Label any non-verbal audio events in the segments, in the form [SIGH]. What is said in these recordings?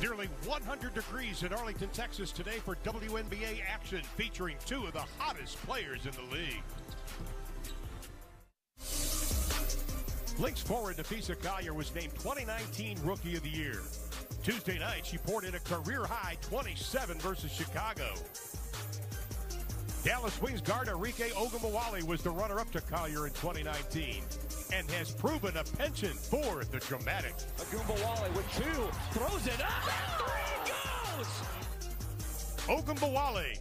Nearly 100 degrees in Arlington, Texas today for WNBA action featuring two of the hottest players in the league. Lynx forward Napheesa Collier was named 2019 Rookie of the Year. Tuesday night, she poured in a career high 27 versus Chicago. Dallas Wings guard Arike Ogunbowale was the runner-up to Collier in 2019 and has proven a penchant for the dramatic. Ogunbowale with two, throws it up, three goes! Ogunbowale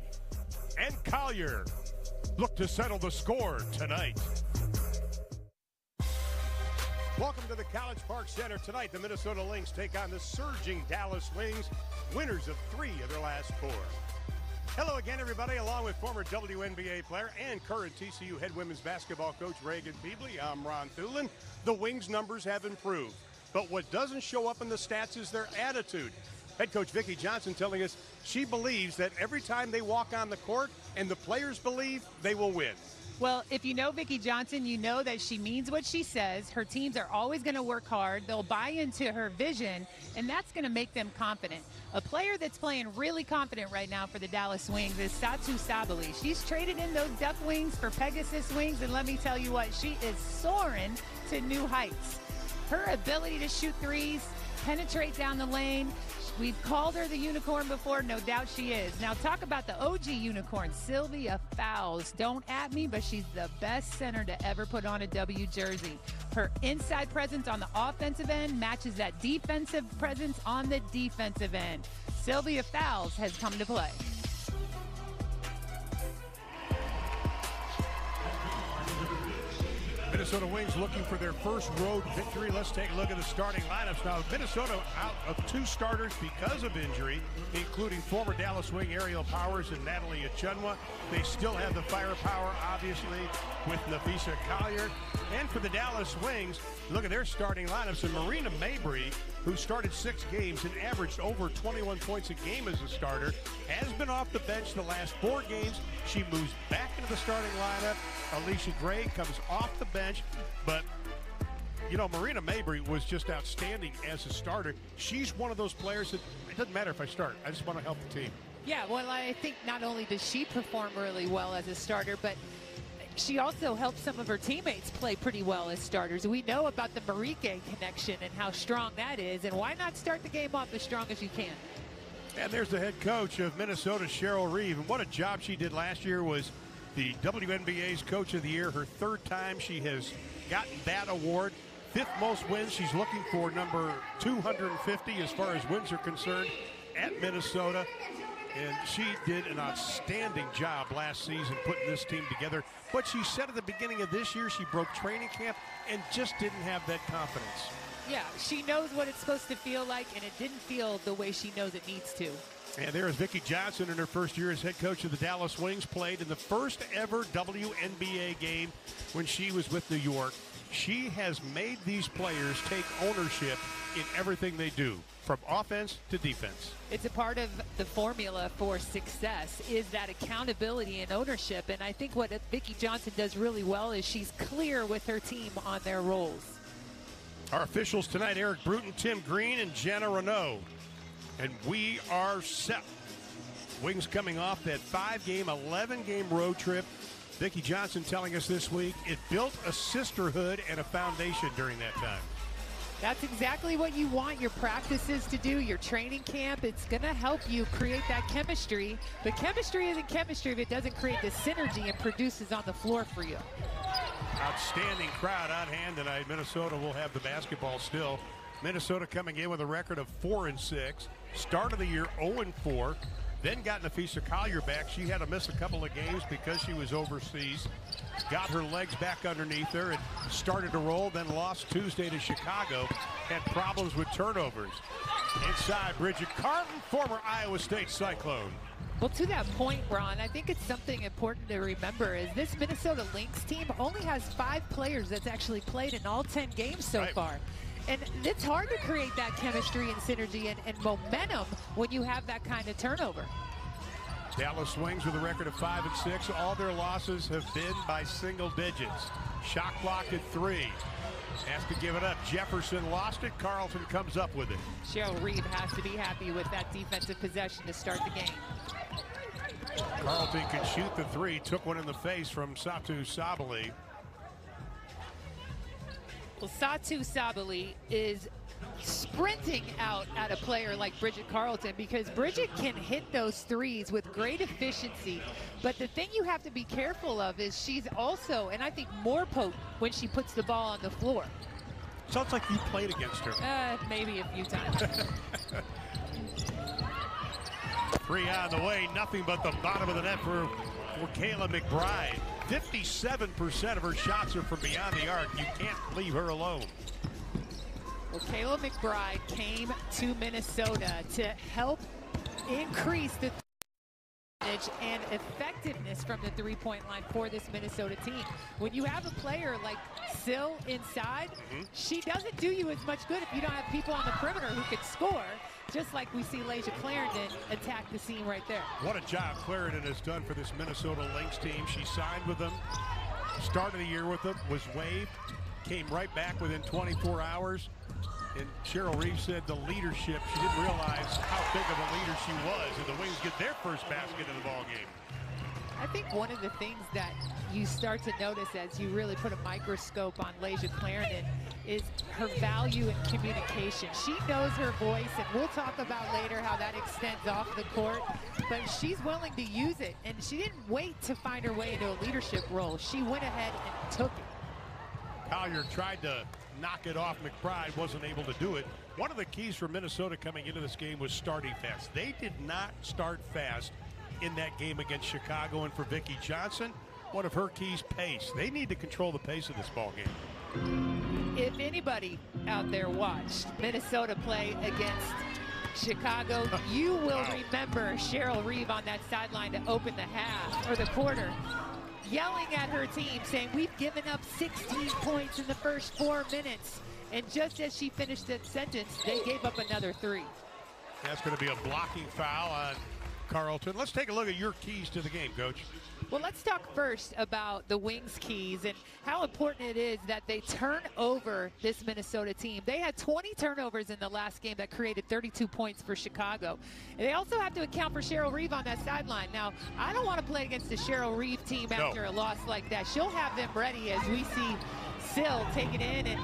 and Collier look to settle the score tonight. Welcome to the College Park Center. Tonight, the Minnesota Lynx take on the surging Dallas Wings, winners of three of their last four. Hello again, everybody, along with former WNBA player and current TCU head women's basketball coach Raegan Pebley. I'm Ron Thulin. The Wings' numbers have improved, but what doesn't show up in the stats is their attitude. Head coach Vickie Johnson telling us she believes that every time they walk on the court and the players believe, they will win. Well, if you know Vickie Johnson, you know that she means what she says. Her teams are always going to work hard. They'll buy into her vision, and that's going to make them confident. A player that's playing really confident right now for the Dallas Wings is Satou Sabally. She's traded in those Duck Wings for Pegasus Wings, and let me tell you what, she is soaring to new heights. Her ability to shoot threes, penetrate down the lane, We've called her the unicorn before, no doubt she is. Now, talk about the OG unicorn, Sylvia Fowles. Don't at me, but she's the best center to ever put on a W jersey. Her inside presence on the offensive end matches that defensive presence on the defensive end. Sylvia Fowles has come to play. Minnesota Wings looking for their first road victory. Let's take a look at the starting lineups now. Minnesota out of two starters because of injury, including former Dallas Wing Aerial Powers and Natalie Achonwa. They still have the firepower, obviously, with Napheesa Collier. And for the Dallas Wings, look at their starting lineups. And Marina Mabrey, who started six games and averaged over 21 points a game as a starter, has been off the bench the last four games. She moves back into the starting lineup. Allisha Gray comes off the bench, but you know, Marina Mabrey was just outstanding as a starter. She's one of those players that it doesn't matter if I start. I just want to help the team. Yeah, well, I think not only does she perform really well as a starter, but she also helped some of her teammates play pretty well as starters. We know about the Marike connection and how strong that is, and why not start the game off as strong as you can? And there's the head coach of Minnesota, Cheryl Reeve, and what a job she did last year was the WNBA's Coach of the Year. Her third time she has gotten that award. Fifth most wins. She's looking for number 250 as far as wins are concerned at Minnesota. And she did an outstanding job last season putting this team together. But she said at the beginning of this year she broke training camp and just didn't have that confidence. Yeah, she knows what it's supposed to feel like, and it didn't feel the way she knows it needs to. And there is Vickie Johnson in her first year as head coach of the Dallas Wings, played in the first ever WNBA game when she was with New York. She has made these players take ownership in everything they do from offense to defense. It's a part of the formula for success is that accountability and ownership. And I think what Vickie Johnson does really well is she's clear with her team on their roles. Our officials tonight, Eric Bruton, Tim Green, and Jenna Renault. And we are set. Wings coming off that five-game, 11-game road trip. Vickie Johnson telling us this week it built a sisterhood and a foundation during that time. That's exactly what you want your practices to do, your training camp. It's going to help you create that chemistry. But chemistry isn't chemistry if it doesn't create the synergy and produces on the floor for you. Outstanding crowd on hand tonight. Minnesota will have the basketball still. Minnesota coming in with a record of 4 and 6. Start of the year 0 and 4. Then got Napheesa Collier back. She had to miss a couple of games because she was overseas. Got her legs back underneath her and started to roll, then lost Tuesday to Chicago. Had problems with turnovers. Inside, Bridget Carleton, former Iowa State Cyclone. Well, to that point, Ron, I think it's something important to remember is this Minnesota Lynx team only has five players that's actually played in all 10 games so right. far. And it's hard to create that chemistry and synergy and, and momentum when you have that kind of turnover. Dallas swings with a record of five and six. All their losses have been by single digits. Shot clock at three. Has to give it up. Jefferson lost it. Carleton comes up with it. Cheryl Reeve has to be happy with that defensive possession to start the game. Carleton can shoot the three. Took one in the face from Satou Sabally. Well, Satou Sabally is sprinting out at a player like Bridget Carleton because Bridget can hit those threes with great efficiency. But the thing you have to be careful of is she's also, and I think more potent when she puts the ball on the floor. Sounds like you played against her. Uh, maybe a few times. [LAUGHS] Three on the way, nothing but the bottom of the net for, for Kayla McBride. 57% of her shots are from beyond the arc. You can't leave her alone. Well, Kayla McBride came to Minnesota to help increase the and effectiveness from the three-point line for this Minnesota team. When you have a player like Syl inside, mm -hmm. she doesn't do you as much good if you don't have people on the perimeter who can score, just like we see Layshia Clarendon attack the seam right there. What a job Clarendon has done for this Minnesota Lynx team. She signed with them, started the year with them, was waived, came right back within 24 hours, and Cheryl Reeves said the leadership, she didn't realize how big of a leader she was. And the Wings get their first basket in the ball game. I think one of the things that you start to notice as you really put a microscope on Layshia Clarendon is her value in communication. She knows her voice, and we'll talk about later how that extends off the court, but she's willing to use it, and she didn't wait to find her way into a leadership role. She went ahead and took it. Collier tried to knock it off. McBride wasn't able to do it. One of the keys for Minnesota coming into this game was starting fast. They did not start fast in that game against Chicago. And for Vickie Johnson, one of her keys, pace. They need to control the pace of this ball game. If anybody out there watched Minnesota play against Chicago, [LAUGHS] you will remember Cheryl Reeve on that sideline to open the half or the quarter yelling at her team, saying, we've given up 16 points in the first four minutes. And just as she finished that sentence, they gave up another three. That's going to be a blocking foul on Carleton. Let's take a look at your keys to the game, Coach. Well, let's talk first about the Wings keys and how important it is that they turn over this Minnesota team. They had 20 turnovers in the last game that created 32 points for Chicago. And they also have to account for Cheryl Reeve on that sideline. Now, I don't want to play against the Cheryl Reeve team after no. a loss like that. She'll have them ready as we see Syl take it in and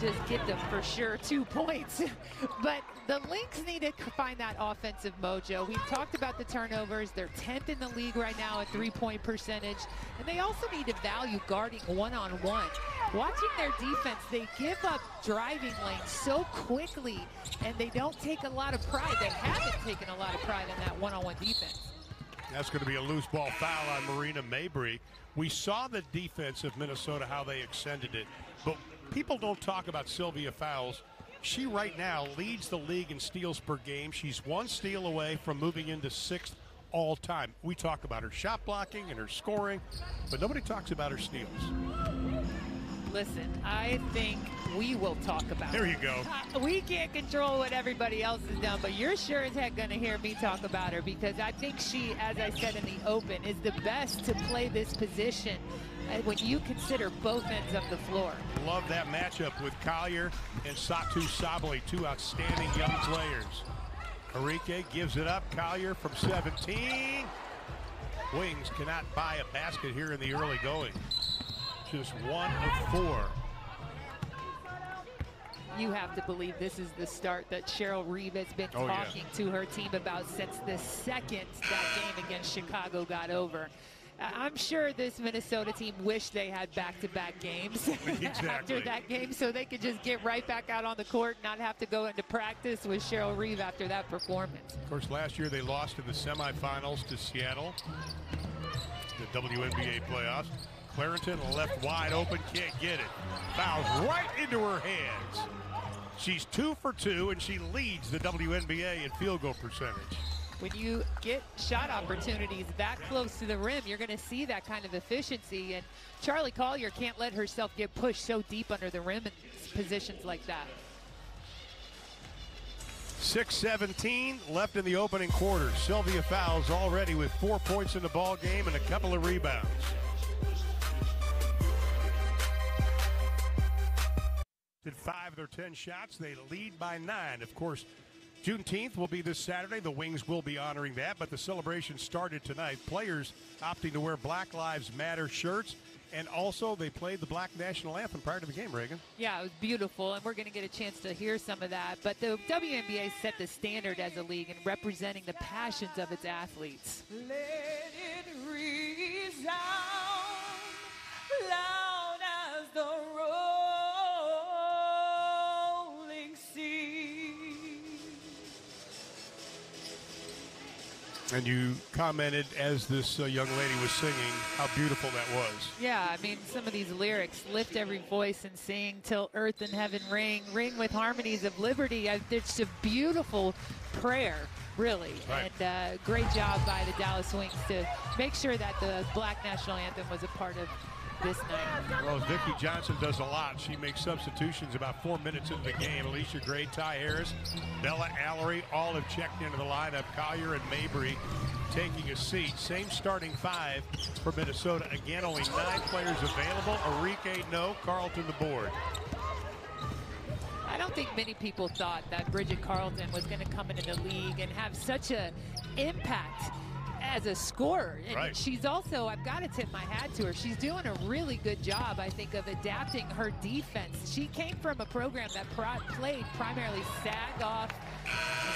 just get them for sure two points. [LAUGHS] but the Lynx need to find that offensive mojo. We've talked about the turnovers. They're 10th in the league right now at three-point percentage. And they also need to value guarding one-on-one. -on -one. Watching their defense, they give up driving lanes so quickly, and they don't take a lot of pride. They haven't taken a lot of pride in that one-on-one -on -one defense. That's going to be a loose ball foul on Marina Mabrey. We saw the defense of Minnesota, how they extended it. But people don't talk about Sylvia Fowles. She right now leads the league in steals per game. She's one steal away from moving into sixth all time. We talk about her shot blocking and her scoring, but nobody talks about her steals. Listen, I think we will talk about There you go. Uh, we can't control what everybody else has done, but you're sure as heck going to hear me talk about her because I think she, as I said in the open, is the best to play this position when you consider both ends of the floor. Love that matchup with Collier and Satou Sabally, two outstanding young players. Enrique gives it up. Collier from 17. Wings cannot buy a basket here in the early going. Just one of four. You have to believe this is the start that Cheryl Reeve has been oh, talking yeah. to her team about since the second that game against Chicago got over. I'm sure this Minnesota team wished they had back-to-back games [LAUGHS] [LAUGHS] exactly. after that game so they could just get right back out on the court and not have to go into practice with Cheryl Reeve after that performance. Of course, last year they lost in the semifinals to Seattle, the WNBA playoffs. Clarendon left wide open, can't get it. Fowles right into her hands. She's two for two, and she leads the WNBA in field goal percentage when you get shot opportunities that close to the rim, you're going to see that kind of efficiency. And Charlie Collier can't let herself get pushed so deep under the rim in positions like that. 6:17 left in the opening quarter. Sylvia Fowles already with four points in the ball game and a couple of rebounds. Did five of their ten shots. They lead by nine. Of course, Juneteenth will be this Saturday. The Wings will be honoring that, but the celebration started tonight. Players opting to wear Black Lives Matter shirts. And also, they played the Black National Anthem prior to the game, Raegan. Yeah, it was beautiful, and we're going to get a chance to hear some of that. But the WNBA set the standard as a league in representing the passions of its athletes. Let it resound loud as the rolling sea. And you commented as this uh, young lady was singing how beautiful that was. Yeah, I mean, some of these lyrics lift every voice and sing till earth and heaven ring, ring with harmonies of liberty. It's a beautiful prayer, really. Right. And uh, great job by the Dallas Wings to make sure that the Black National Anthem was a part of this night. Well, Vickie Johnson does a lot. She makes substitutions about four minutes into the game. Allisha Gray, Ty Harris, Bella Alarie, all have checked into the lineup. Collier and Mabrey taking a seat. Same starting five for Minnesota. Again, only nine players available. Arike, no. Carleton, the board. I don't think many people thought that Bridget Carleton was going to come into the league and have such an impact as a scorer. And Right. she's also, I've got to tip my hat to her. She's doing a really good job, I think, of adapting her defense. She came from a program that played primarily sag off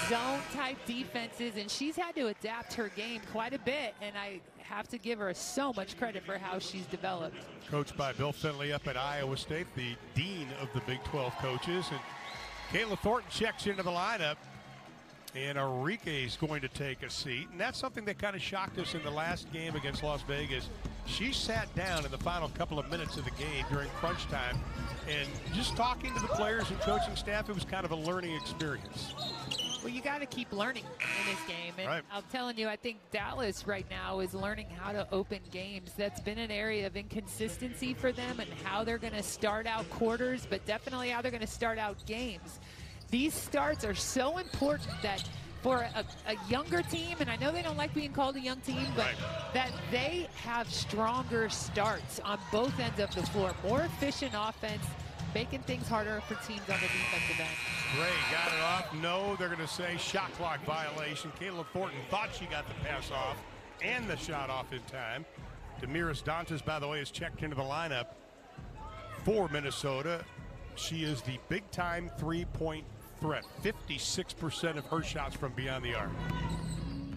zone type defenses, and she's had to adapt her game quite a bit. And I have to give her so much credit for how she's developed. Coached by Bill Fennelly up at Iowa State, the dean of the Big 12 coaches. And Kayla Thornton checks into the lineup. And Enrique is going to take a seat. And that's something that kind of shocked us in the last game against Las Vegas. She sat down in the final couple of minutes of the game during crunch time. And just talking to the players and coaching staff, it was kind of a learning experience. Well, you got to keep learning in this game. And Right. I'm telling you, I think Dallas right now is learning how to open games. That's been an area of inconsistency for them and how they're going to start out quarters, but definitely how they're going to start out games. These starts are so important that for a, a younger team, and I know they don't like being called a young team, but Right. that they have stronger starts on both ends of the floor, more efficient offense, making things harder for teams on the defensive end. Gray got it off. No, they're going to say shot clock violation. Kayla Thornton thought she got the pass off and the shot off in time. Damiris Dantas, by the way, is checked into the lineup for Minnesota. She is the big time three point threat. 56% of her shots from beyond the arc.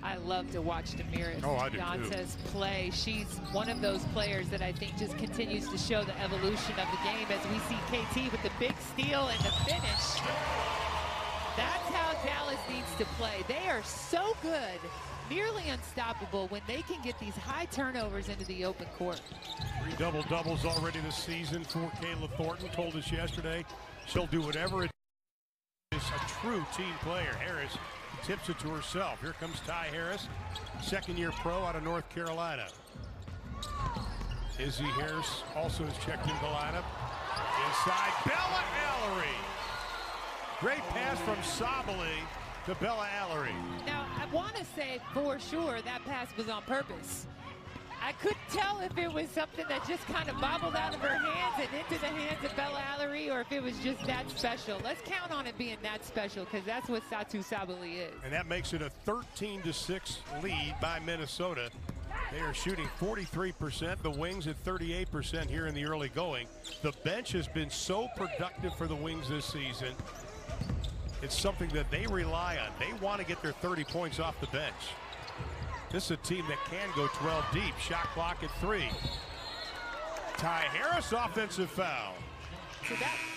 I love to watch Damiris Oh, I do too. Dantas play. She's one of those players that I think just continues to show the evolution of the game as we see KT with the big steal and the finish. That's how Dallas needs to play. They are so good, nearly unstoppable when they can get these high turnovers into the open court. Three double doubles already this season for Kayla Thornton. Told us yesterday she'll do whatever it is. A true team player. Harris tips it to herself. Here comes Ty Harris, second year pro out of North Carolina. Izzy Harris also is checked into the lineup. Inside, Bella Alarie. Great pass from Sabally to Bella Alarie. Now, I want to say for sure that pass was on purpose. I couldn't tell if it was something that just kind of bobbled out of her hands and into the hands of Bella Alarie or if it was just that special. Let's count on it being that special because that's what Satou Sabally is. And that makes it a 13 to 6 lead by Minnesota. They are shooting 43%, the Wings at 38% here in the early going. The bench has been so productive for the Wings this season. It's something that they rely on. They want to get their 30 points off the bench. This is a team that can go 12 deep. Shot clock at three. Ty Harris offensive foul. So that.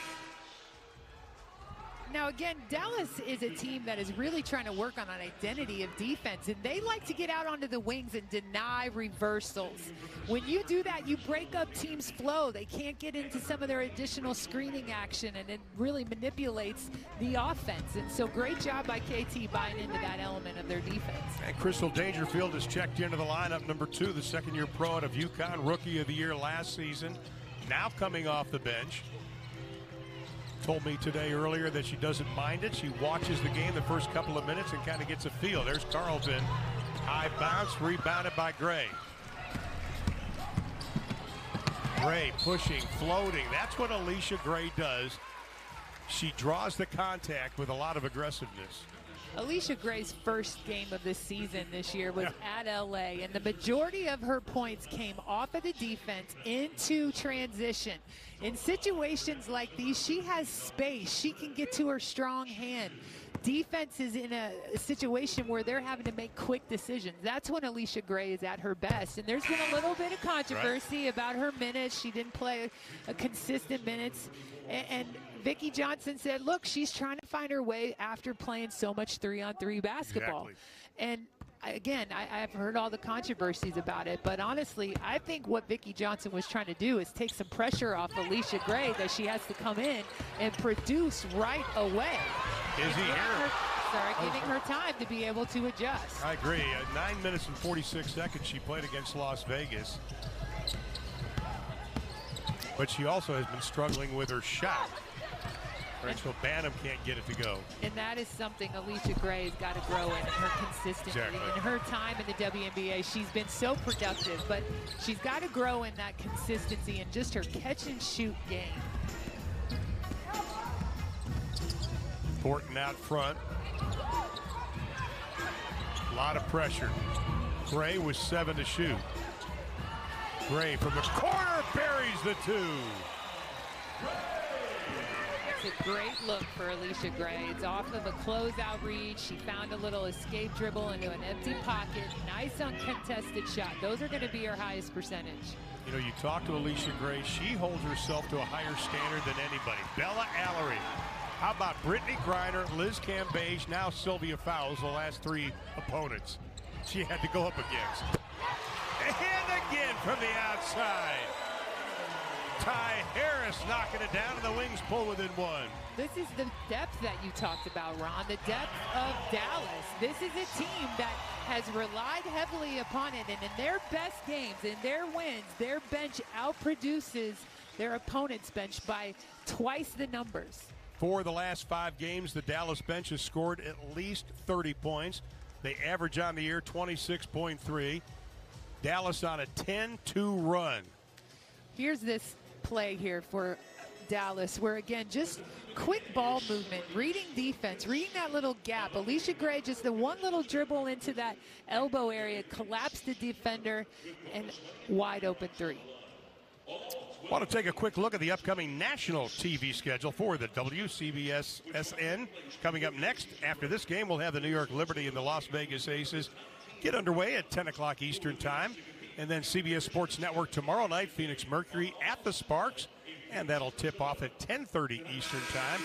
Now again, Dallas is a team that is really trying to work on an identity of defense, and they like to get out onto the wings and deny reversals. When you do that, you break up teams' flow. They can't get into some of their additional screening action, and it really manipulates the offense. And so, great job by KT buying into that element of their defense. And Crystal Dangerfield is checked into the lineup. Number two, the second year pro out of UConn, rookie of the year last season. Now coming off the bench. Told me today earlier that she doesn't mind it. She watches the game the first couple of minutes and kind of gets a feel. There's Carleton. High bounce, rebounded by Gray. Gray pushing, floating. That's what Allisha Gray does. She draws the contact with a lot of aggressiveness. Allisha Gray's first game of the season this year was at LA, and the majority of her points came off of the defense into transition. In situations like these, she has space. She can get to her strong hand. Defense is in a situation where they're having to make quick decisions. That's when Allisha Gray is at her best. And there's been a little bit of controversy right. about her minutes. She didn't play a consistent minutes. And, and Vickie Johnson said, look, she's trying to find her way after playing so much three on three basketball. Exactly. And again, I, have heard all the controversies about it, but honestly, I think what Vickie Johnson was trying to do is take some pressure off Allisha Gray that she has to come in and produce right away. Is he here? Sorry, giving her time to be able to adjust. I agree. Uh, nine minutes and 46 seconds she played against Las Vegas. But she also has been struggling with her shot. Rachel Banham can't get it to go. And that is something Allisha Gray has got to grow in, her consistency. Exactly. In her time in the WNBA, she's been so productive, but she's got to grow in that consistency and just her catch and shoot game. Thornton out front. A lot of pressure. Gray was seven to shoot. Gray from the corner buries the two. It's a great look for Allisha Gray. It's off of a closeout read. She found a little escape dribble into an empty pocket. Nice uncontested shot. Those are going to be her highest percentage. You know, you talk to Allisha Gray, she holds herself to a higher standard than anybody. Bella Alarie. How about Brittney Griner, Liz Cambage, now Sylvia Fowles, the last three opponents she had to go up against. And again from the outside. Ty Harris knocking it down, and the Wings pull within one. This is the depth that you talked about, Ron, the depth of Dallas. This is a team that has relied heavily upon it, and in their best games, in their wins, their bench outproduces their opponent's bench by twice the numbers. For the last five games, the Dallas bench has scored at least 30 points. They average on the year 26.3. Dallas on a 10 2 run. Here's this play here for Dallas, where again, just quick ball movement, reading defense, reading that little gap. Allisha Gray, just the one little dribble into that elbow area, collapsed the defender, and wide open three. Want to take a quick look at the upcoming national TV schedule for the WCBS SN. Coming up next, after this game, we'll have the New York Liberty and the Las Vegas Aces get underway at 10 o'clock Eastern Time. And then CBS Sports Network tomorrow night, Phoenix Mercury at the Sparks. And that'll tip off at 10.30 Eastern Time.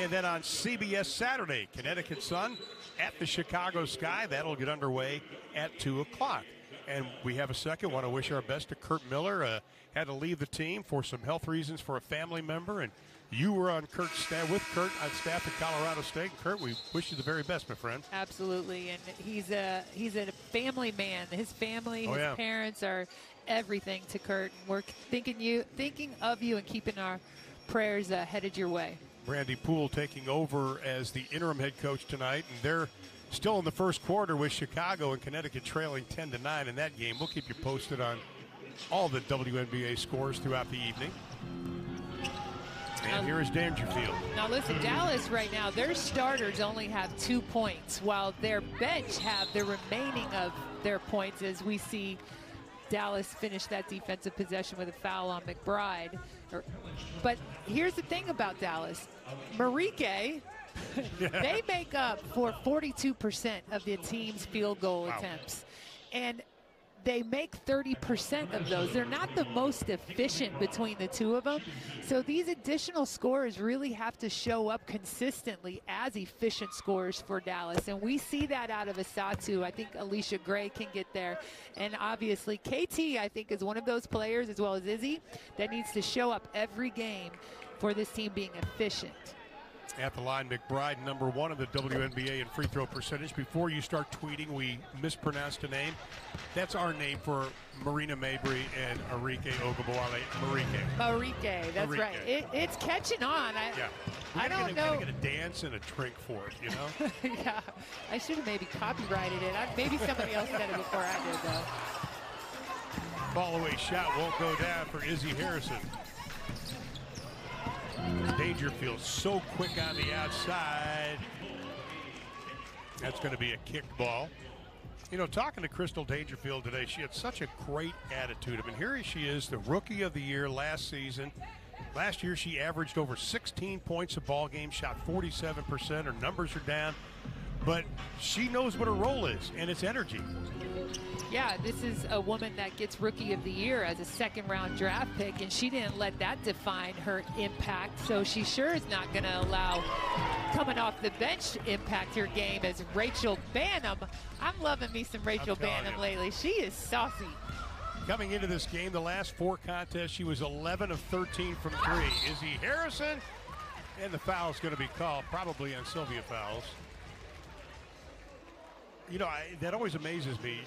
And then on CBS Saturday, Connecticut Sun at the Chicago Sky. That'll get underway at 2 o'clock. And we have a second. Want to wish our best to Curt Miller. Uh, had to leave the team for some health reasons for a family member. And you were on Curt's staff with Curt on staff at Colorado State. Curt, we wish you the very best, my friend. Absolutely, and he's a he's a family man. His family, oh, his yeah. parents are everything to Curt. We're thinking you, thinking of you, and keeping our prayers uh, headed your way. Brandi Poole taking over as the interim head coach tonight, and they're still in the first quarter with Chicago and Connecticut trailing 10 to 9 in that game. We'll keep you posted on all the WNBA scores throughout the evening. And here is Dangerfield. Now listen, Dallas right now, their starters only have two points, while their bench have the remaining of their points as we see Dallas finish that defensive possession with a foul on McBride. Er, but here's the thing about Dallas. Marike, [LAUGHS] they make up for 42% of the team's field goal Wow. attempts. And they make 30% of those. They're not the most efficient between the two of them. So these additional scores really have to show up consistently as efficient scores for Dallas. And we see that out of Asatu. I think Allisha Gray can get there. And obviously, KT, I think, is one of those players, as well as Izzy, that needs to show up every game for this team being efficient. At the line, McBride, number one in the WNBA in free throw percentage. Before you start tweeting, we mispronounced a name. That's our name for Marina Mabrey and Arike Ogunbowale. Marike. Marike, that's Marike. right. It, it's catching on. I, Yeah. I don't get a, know. gotta get a dance and a drink for it, you know? [LAUGHS] yeah, I should have maybe copyrighted it. I, maybe somebody else said it before I did, though. Fall away shot won't go down for Izzy Harrison. Dangerfield so quick on the outside. That's going to be a kick ball. You know, talking to Crystal Dangerfield today, she had such a great attitude. I mean, here she is, the rookie of the year last season. Last year, she averaged over 16 points a ball game, shot 47%. Her numbers are down, but she knows what her role is, and it's energy. Yeah, this is a woman that gets Rookie of the Year as a second round draft pick, and she didn't let that define her impact. So she sure is not going to allow coming off the bench to impact her game as Rachel Banham. I'm loving me some Rachel Banham you. lately. She is saucy. Coming into this game, the last four contests, she was 11 of 13 from three. Izzy Harrison, and the foul is going to be called, probably on Sylvia Fowles. You know, I, that always amazes me.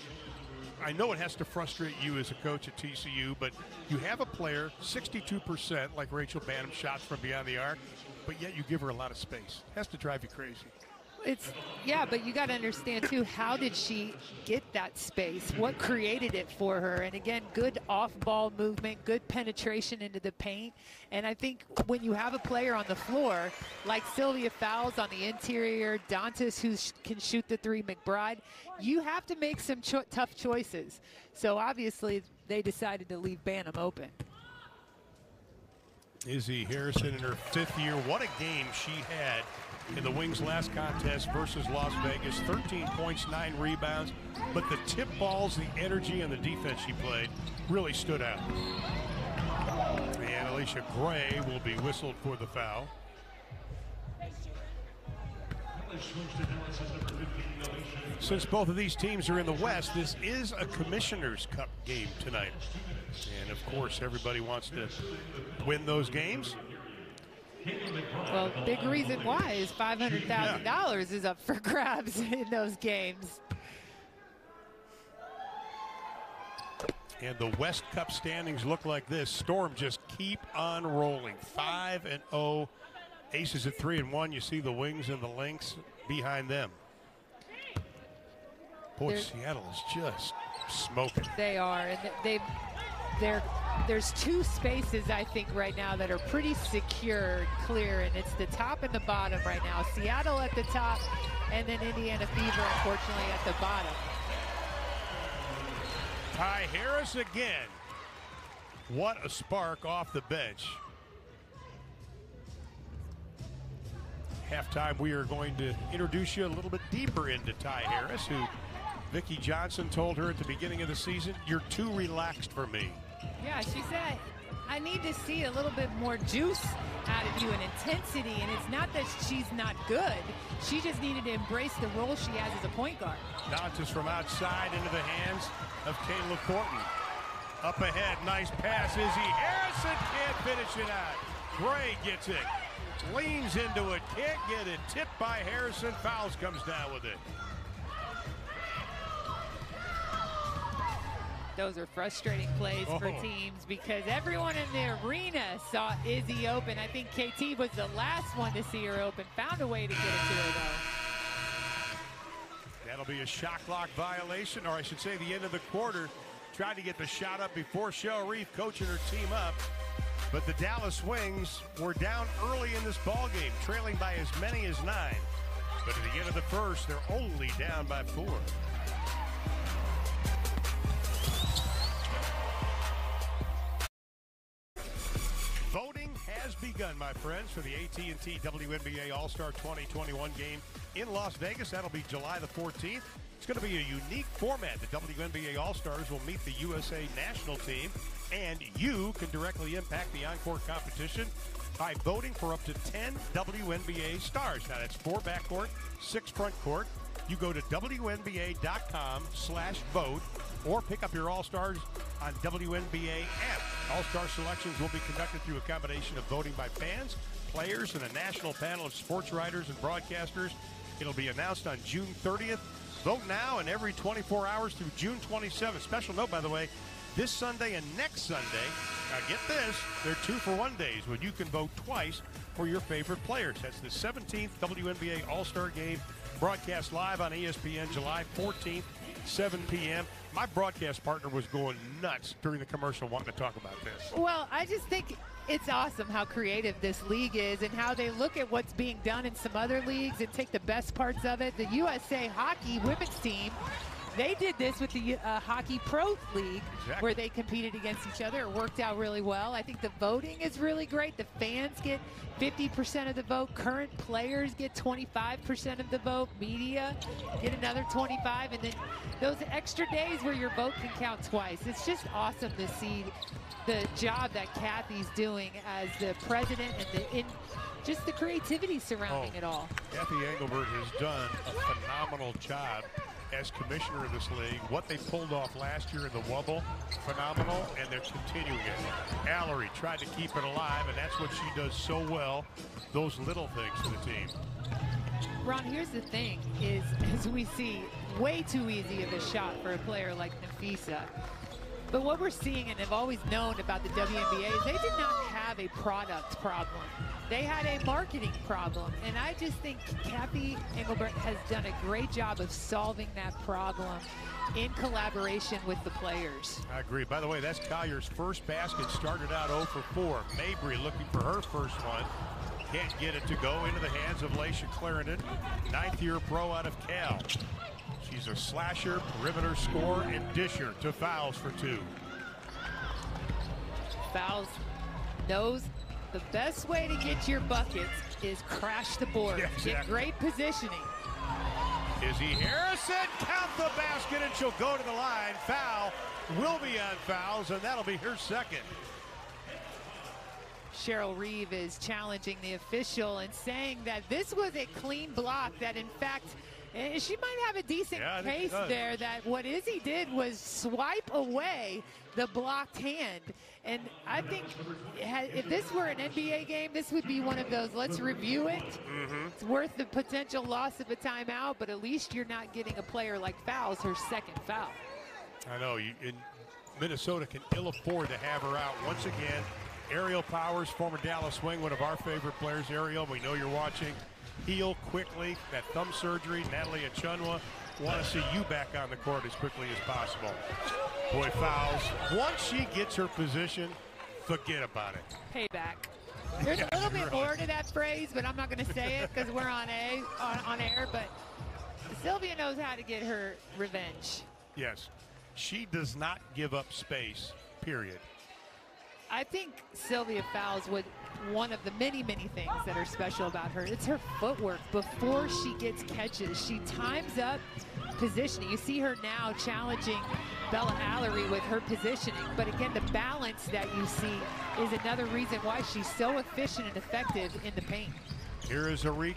I know it has to frustrate you as a coach at TCU, but you have a player, 62%, like Rachel Banham, shots from beyond the arc, but yet you give her a lot of space. Has to drive you crazy. It's yeah, but you got to understand too. How did she get that space? What created it for her? And again, good off-ball movement, good penetration into the paint. And I think when you have a player on the floor like Sylvia Fowles on the interior, Dantas who sh- can shoot the three, McBride, you have to make some cho- tough choices. So obviously, they decided to leave Banham open. Izzy Harrison in her fifth year. What a game she had in the Wings last contest versus Las Vegas. 13 points, nine rebounds. But the tip balls, the energy, and the defense she played really stood out. And Allisha Gray will be whistled for the foul. Since both of these teams are in the West, this is a Commissioner's Cup game tonight. And of course, everybody wants to win those games. Well, big reason why is $500,000 is up for grabs [LAUGHS] in those games. And the West Cup standings look like this. Storm just keep on rolling. 5 and 0. Aces at 3 and 1. You see the Wings and the Lynx behind them. Boy, Seattle is just smoking. They are, and they, they're. There's two spaces I think right now that are pretty secure, clear, and it's the top and the bottom right now. Seattle at the top, and then Indiana Fever, unfortunately, at the bottom. Ty Harris again. What a spark off the bench. Halftime, we are going to introduce you a little bit deeper into Ty Harris, who Vickie Johnson told her at the beginning of the season, You're too relaxed for me. Yeah, she said, I need to see a little bit more juice out of you and intensity. And it's not that she's not good. She just needed to embrace the role she has as a point guard. Dantas from outside into the hands of Kayla Thornton. Up ahead, nice pass. Izzy Harrison can't finish it out. Gray gets it. Leans into it, can't get it. Tipped by Harrison. Fowles comes down with it. Those are frustrating plays for Oh. teams because everyone in the arena saw Izzy open. I think KT was the last one to see her open. Found a way to get it to her, though. That'll be a shot clock violation, or I should say the end of the quarter. Tried to get the shot up before Cheryl Reeve coaching her team up. But the Dallas Wings were down early in this ball game, trailing by as many as nine. But at the end of the first, they're only down by four. Friends, for the AT&T WNBA All-Star 2021 game in Las Vegas. That'll be July the 14th. It's going to be a unique format. The WNBA All-Stars will meet the USA national team, and you can directly impact the encore competition by voting for up to 10 WNBA stars. Now, that's four backcourt, six front court. You go to WNBA.com slash vote or pick up your All-Stars on WNBA app. All-Star selections will be conducted through a combination of voting by fans, players, and a national panel of sports writers and broadcasters. It'll be announced on June 30th. Vote now and every 24 hours through June 27th. Special note, by the way, this Sunday and next Sunday, now get this, they're two for one days when you can vote twice for your favorite players. That's the 17th WNBA All-Star Game broadcast live on ESPN July 14th, 7 p.m. My broadcast partner was going nuts during the commercial wanting to talk about this. Well, I just think it's awesome how creative this league is and how they look at what's being done in some other leagues and take the best parts of it. The USA hockey women's team they did this with the uh, Hockey Pro League exactly. where they competed against each other. It worked out really well. I think the voting is really great. The fans get 50% of the vote. Current players get 25% of the vote. Media get another 25. And then those extra days where your vote can count twice. It's just awesome to see the job that Cathy's doing as the president and the in, just the creativity surrounding oh, it all. Cathy Engelbert has done a phenomenal job as commissioner of this league. What they pulled off last year in the Wubble, phenomenal, and they're continuing it. Alarie tried to keep it alive, and that's what she does so well, those little things for the team. Ron, here's the thing, is [LAUGHS] as we see, way too easy of a shot for a player like Napheesa. But what we're seeing and have always known about the WNBA is they did not have a product problem. They had a marketing problem. And I just think Cathy Engelbert has done a great job of solving that problem in collaboration with the players. I agree. By the way, that's Collier's first basket. Started out 0 for 4. Mabrey looking for her first one. Can't get it to go into the hands of Layshia Clarendon, ninth year pro out of Cal. She's a slasher, perimeter scorer, and disher to Fowles for two. Fowles knows the best way to get your buckets is crash the board. Yeah, exactly. Get great positioning. Izzy Harrison count the basket and she'll go to the line. Foul will be on Fowles and that'll be her second. Cheryl Reeve is challenging the official and saying that this was a clean block that in fact she might have a decent yeah, case there that what Izzy did was swipe away the blocked hand. And I think if this were an NBA game, this would be one of those, let's review it. Mm-hmm. It's worth the potential loss of a timeout, but at least you're not getting a player like Fowles her second foul. I know. You, in Minnesota can ill afford to have her out. Once again, Aerial Powers, former Dallas Wing, one of our favorite players. Aerial, we know you're watching. Heal quickly. That thumb surgery. Natalie Achonwa want to see you back on the court as quickly as possible. Boy, Fowles. Once she gets her position, forget about it. Payback. There's yeah, a little [LAUGHS] bit right. more to that phrase, but I'm not going to say it because we're on a on, on air. But Sylvia knows how to get her revenge. Yes, she does not give up space. Period. I think Sylvia Fowles would one of the many, many things that are special about her. It's her footwork. Before she gets catches, she times up positioning. You see her now challenging Bella Alarie with her positioning. But again, the balance that you see is another reason why she's so efficient and effective in the paint. Here is Arike.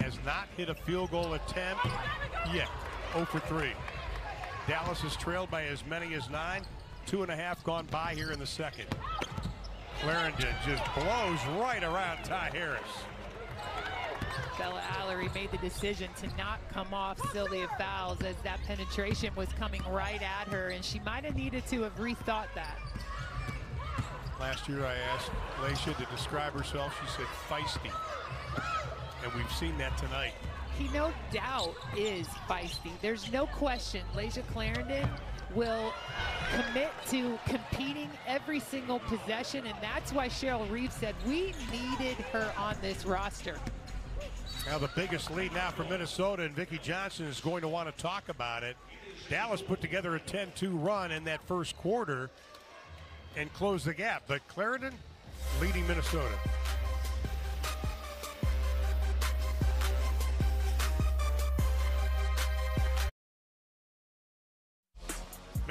Has not hit a field goal attempt yet. 0 for 3. Dallas is trailed by as many as nine. Two and a half gone by here in the second. Clarendon just blows right around Ty Harris. Bella Alarie made the decision to not come off Sylvia Fowles as that penetration was coming right at her, and she might have needed to have rethought that. Last year I asked Layshia to describe herself. She said feisty, and we've seen that tonight. He no doubt is feisty. There's no question Layshia Clarendon will commit to competing every single possession, and that's why Cheryl Reeves said we needed her on this roster. Now the biggest lead now for Minnesota, and Vickie Johnson is going to want to talk about it. Dallas put together a 10-2 run in that first quarter and closed the gap, but Clarendon leading Minnesota.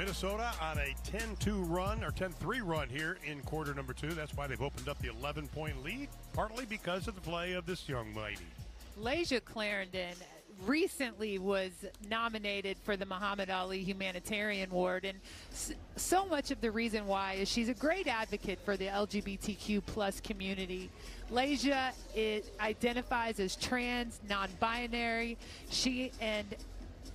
Minnesota on a 10-2 run or 10-3 run here in quarter number two. That's why they've opened up the 11-point lead, partly because of the play of this young lady. Layshia Clarendon recently was nominated for the Muhammad Ali Humanitarian Award, and so much of the reason why is she's a great advocate for the LGBTQ plus community. It identifies as trans, non-binary. She and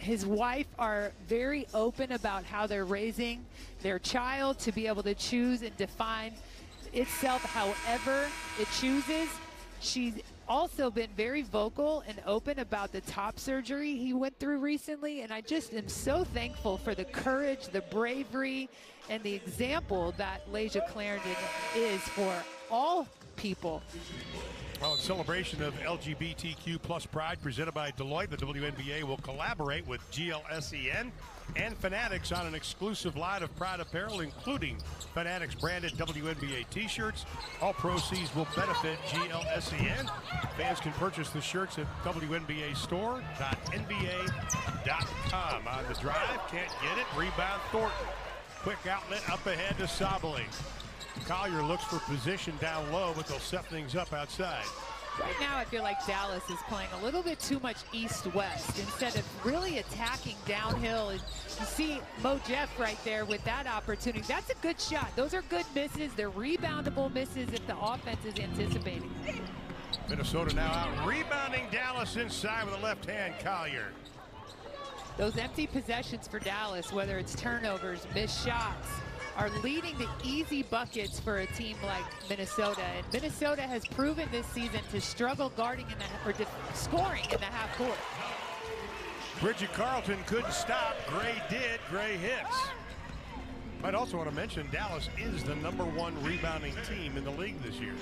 his wife are very open about how they're raising their child to be able to choose and define itself however it chooses. She's also been very vocal and open about the top surgery he went through recently, and I just am so thankful for the courage, the bravery, and the example that Layshia Clarendon is for all people. Well, in celebration of LGBTQ plus pride presented by Deloitte, the WNBA will collaborate with GLSEN and Fanatics on an exclusive line of Pride apparel, including Fanatics branded WNBA t-shirts. All proceeds will benefit GLSEN. Fans can purchase the shirts at WNBAstore.nba.com. On the drive, can't get it. Rebound Thornton. Quick outlet up ahead to Sabally. Collier looks for position down low, but they'll set things up outside. Right now, I feel like Dallas is playing a little bit too much east-west instead of really attacking downhill. And you see Mo Jeff right there with that opportunity. That's a good shot. Those are good misses. They're reboundable misses if the offense is anticipating. Minnesota now out rebounding Dallas inside with a left hand Collier. Those empty possessions for Dallas, whether it's turnovers, missed shots, are leading the easy buckets for a team like Minnesota. And Minnesota has proven this season to struggle guarding in the, or scoring in the half court. Bridget Carleton couldn't stop. Gray did. Gray hits. I'd also want to mention Dallas is the number one rebounding team in the league this year.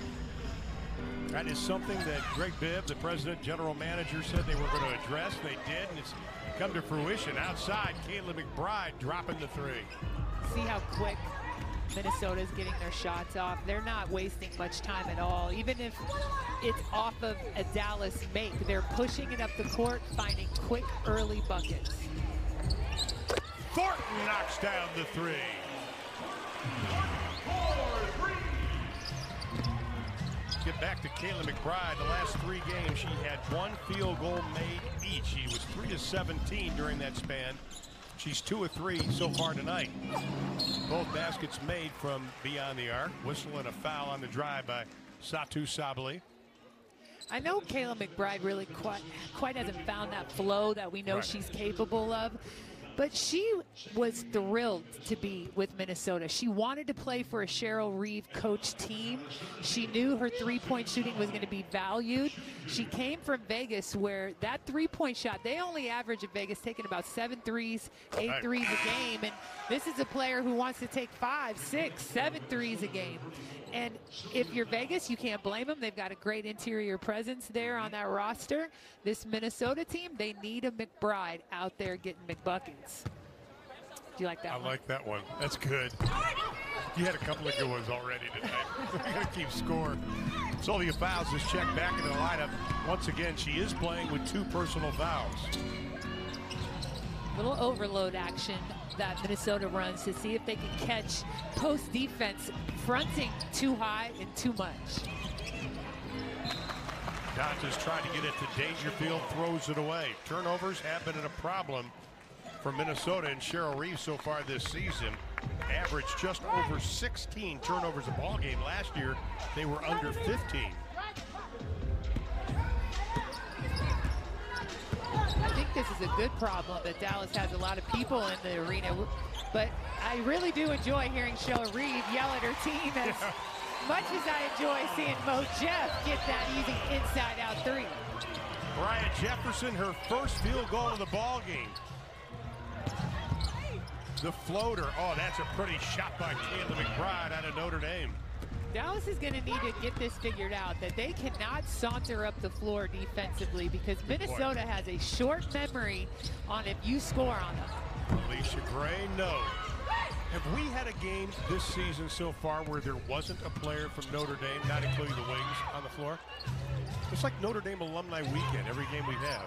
That is something that Greg Bibb, the president general manager, said they were going to address. They did, and it's come to fruition. Outside, Kayla McBride dropping the three see how quick Minnesota is getting their shots off. They're not wasting much time at all. Even if it's off of a Dallas make, they're pushing it up the court, finding quick early buckets. Thornton knocks down the three. Get back to Kayla McBride. The last three games, she had one field goal made each. She was 3 to 17 during that span. She's two of three so far tonight. Both baskets made from beyond the arc. Whistle and a foul on the drive by Satou Sabally. I know Kayla McBride really quite, quite hasn't found that flow that we know right. she's capable of. But she was thrilled to be with Minnesota. She wanted to play for a Cheryl Reeve coach team. She knew her three point shooting was going to be valued. She came from Vegas where that three point shot, they only average at Vegas taking about seven threes, eight threes a game. And this is a player who wants to take five, six, seven threes a game. And if you're Vegas, you can't blame them. They've got a great interior presence there on that roster. This Minnesota team, they need a McBride out there getting McBuckets. Do you like that I one? like that one. That's good. You had a couple of good ones already tonight. We're going to keep score. Sylvia Fowles is checked back into the lineup. Once again, she is playing with two personal fouls. Little overload action that Minnesota runs to see if they can catch post defense fronting too high and too much. Dantas trying to get it to Dangerfield, throws it away. Turnovers have been a problem for Minnesota and Cheryl Reeves so far this season. Averaged just over 16 turnovers a ball game. Last year, they were under 15. This is a good problem that Dallas has a lot of people in the arena. But I really do enjoy hearing Cheryl Reeve yell at her team as much as I enjoy seeing Mo Jeff get that easy inside out three. Bryant Jefferson, her first field goal of the ball game. The floater. Oh, that's a pretty shot by Kayla McBride out of Notre Dame. Dallas is going to need to get this figured out that they cannot saunter up the floor defensively because Minnesota has a short memory on if you score on them. Allisha Gray, no. Have we had a game this season so far where there wasn't a player from Notre Dame, not including the wings, on the floor? It's like Notre Dame alumni weekend every game we have.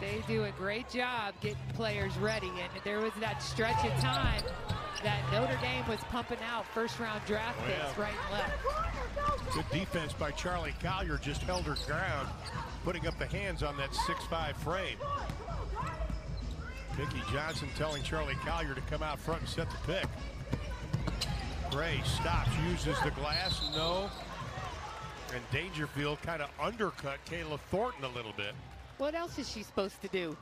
They do a great job getting players ready. And there was that stretch of time that Notre Dame was pumping out first round draft picks yeah. right and left. Good defense by Charli Collier, just held her ground, putting up the hands on that 6'5 frame. Vickie Johnson telling Charli Collier to come out front and set the pick. Gray stops, uses the glass, no. And Dangerfield kind of undercut Kayla Thornton a little bit. What else is she supposed to do?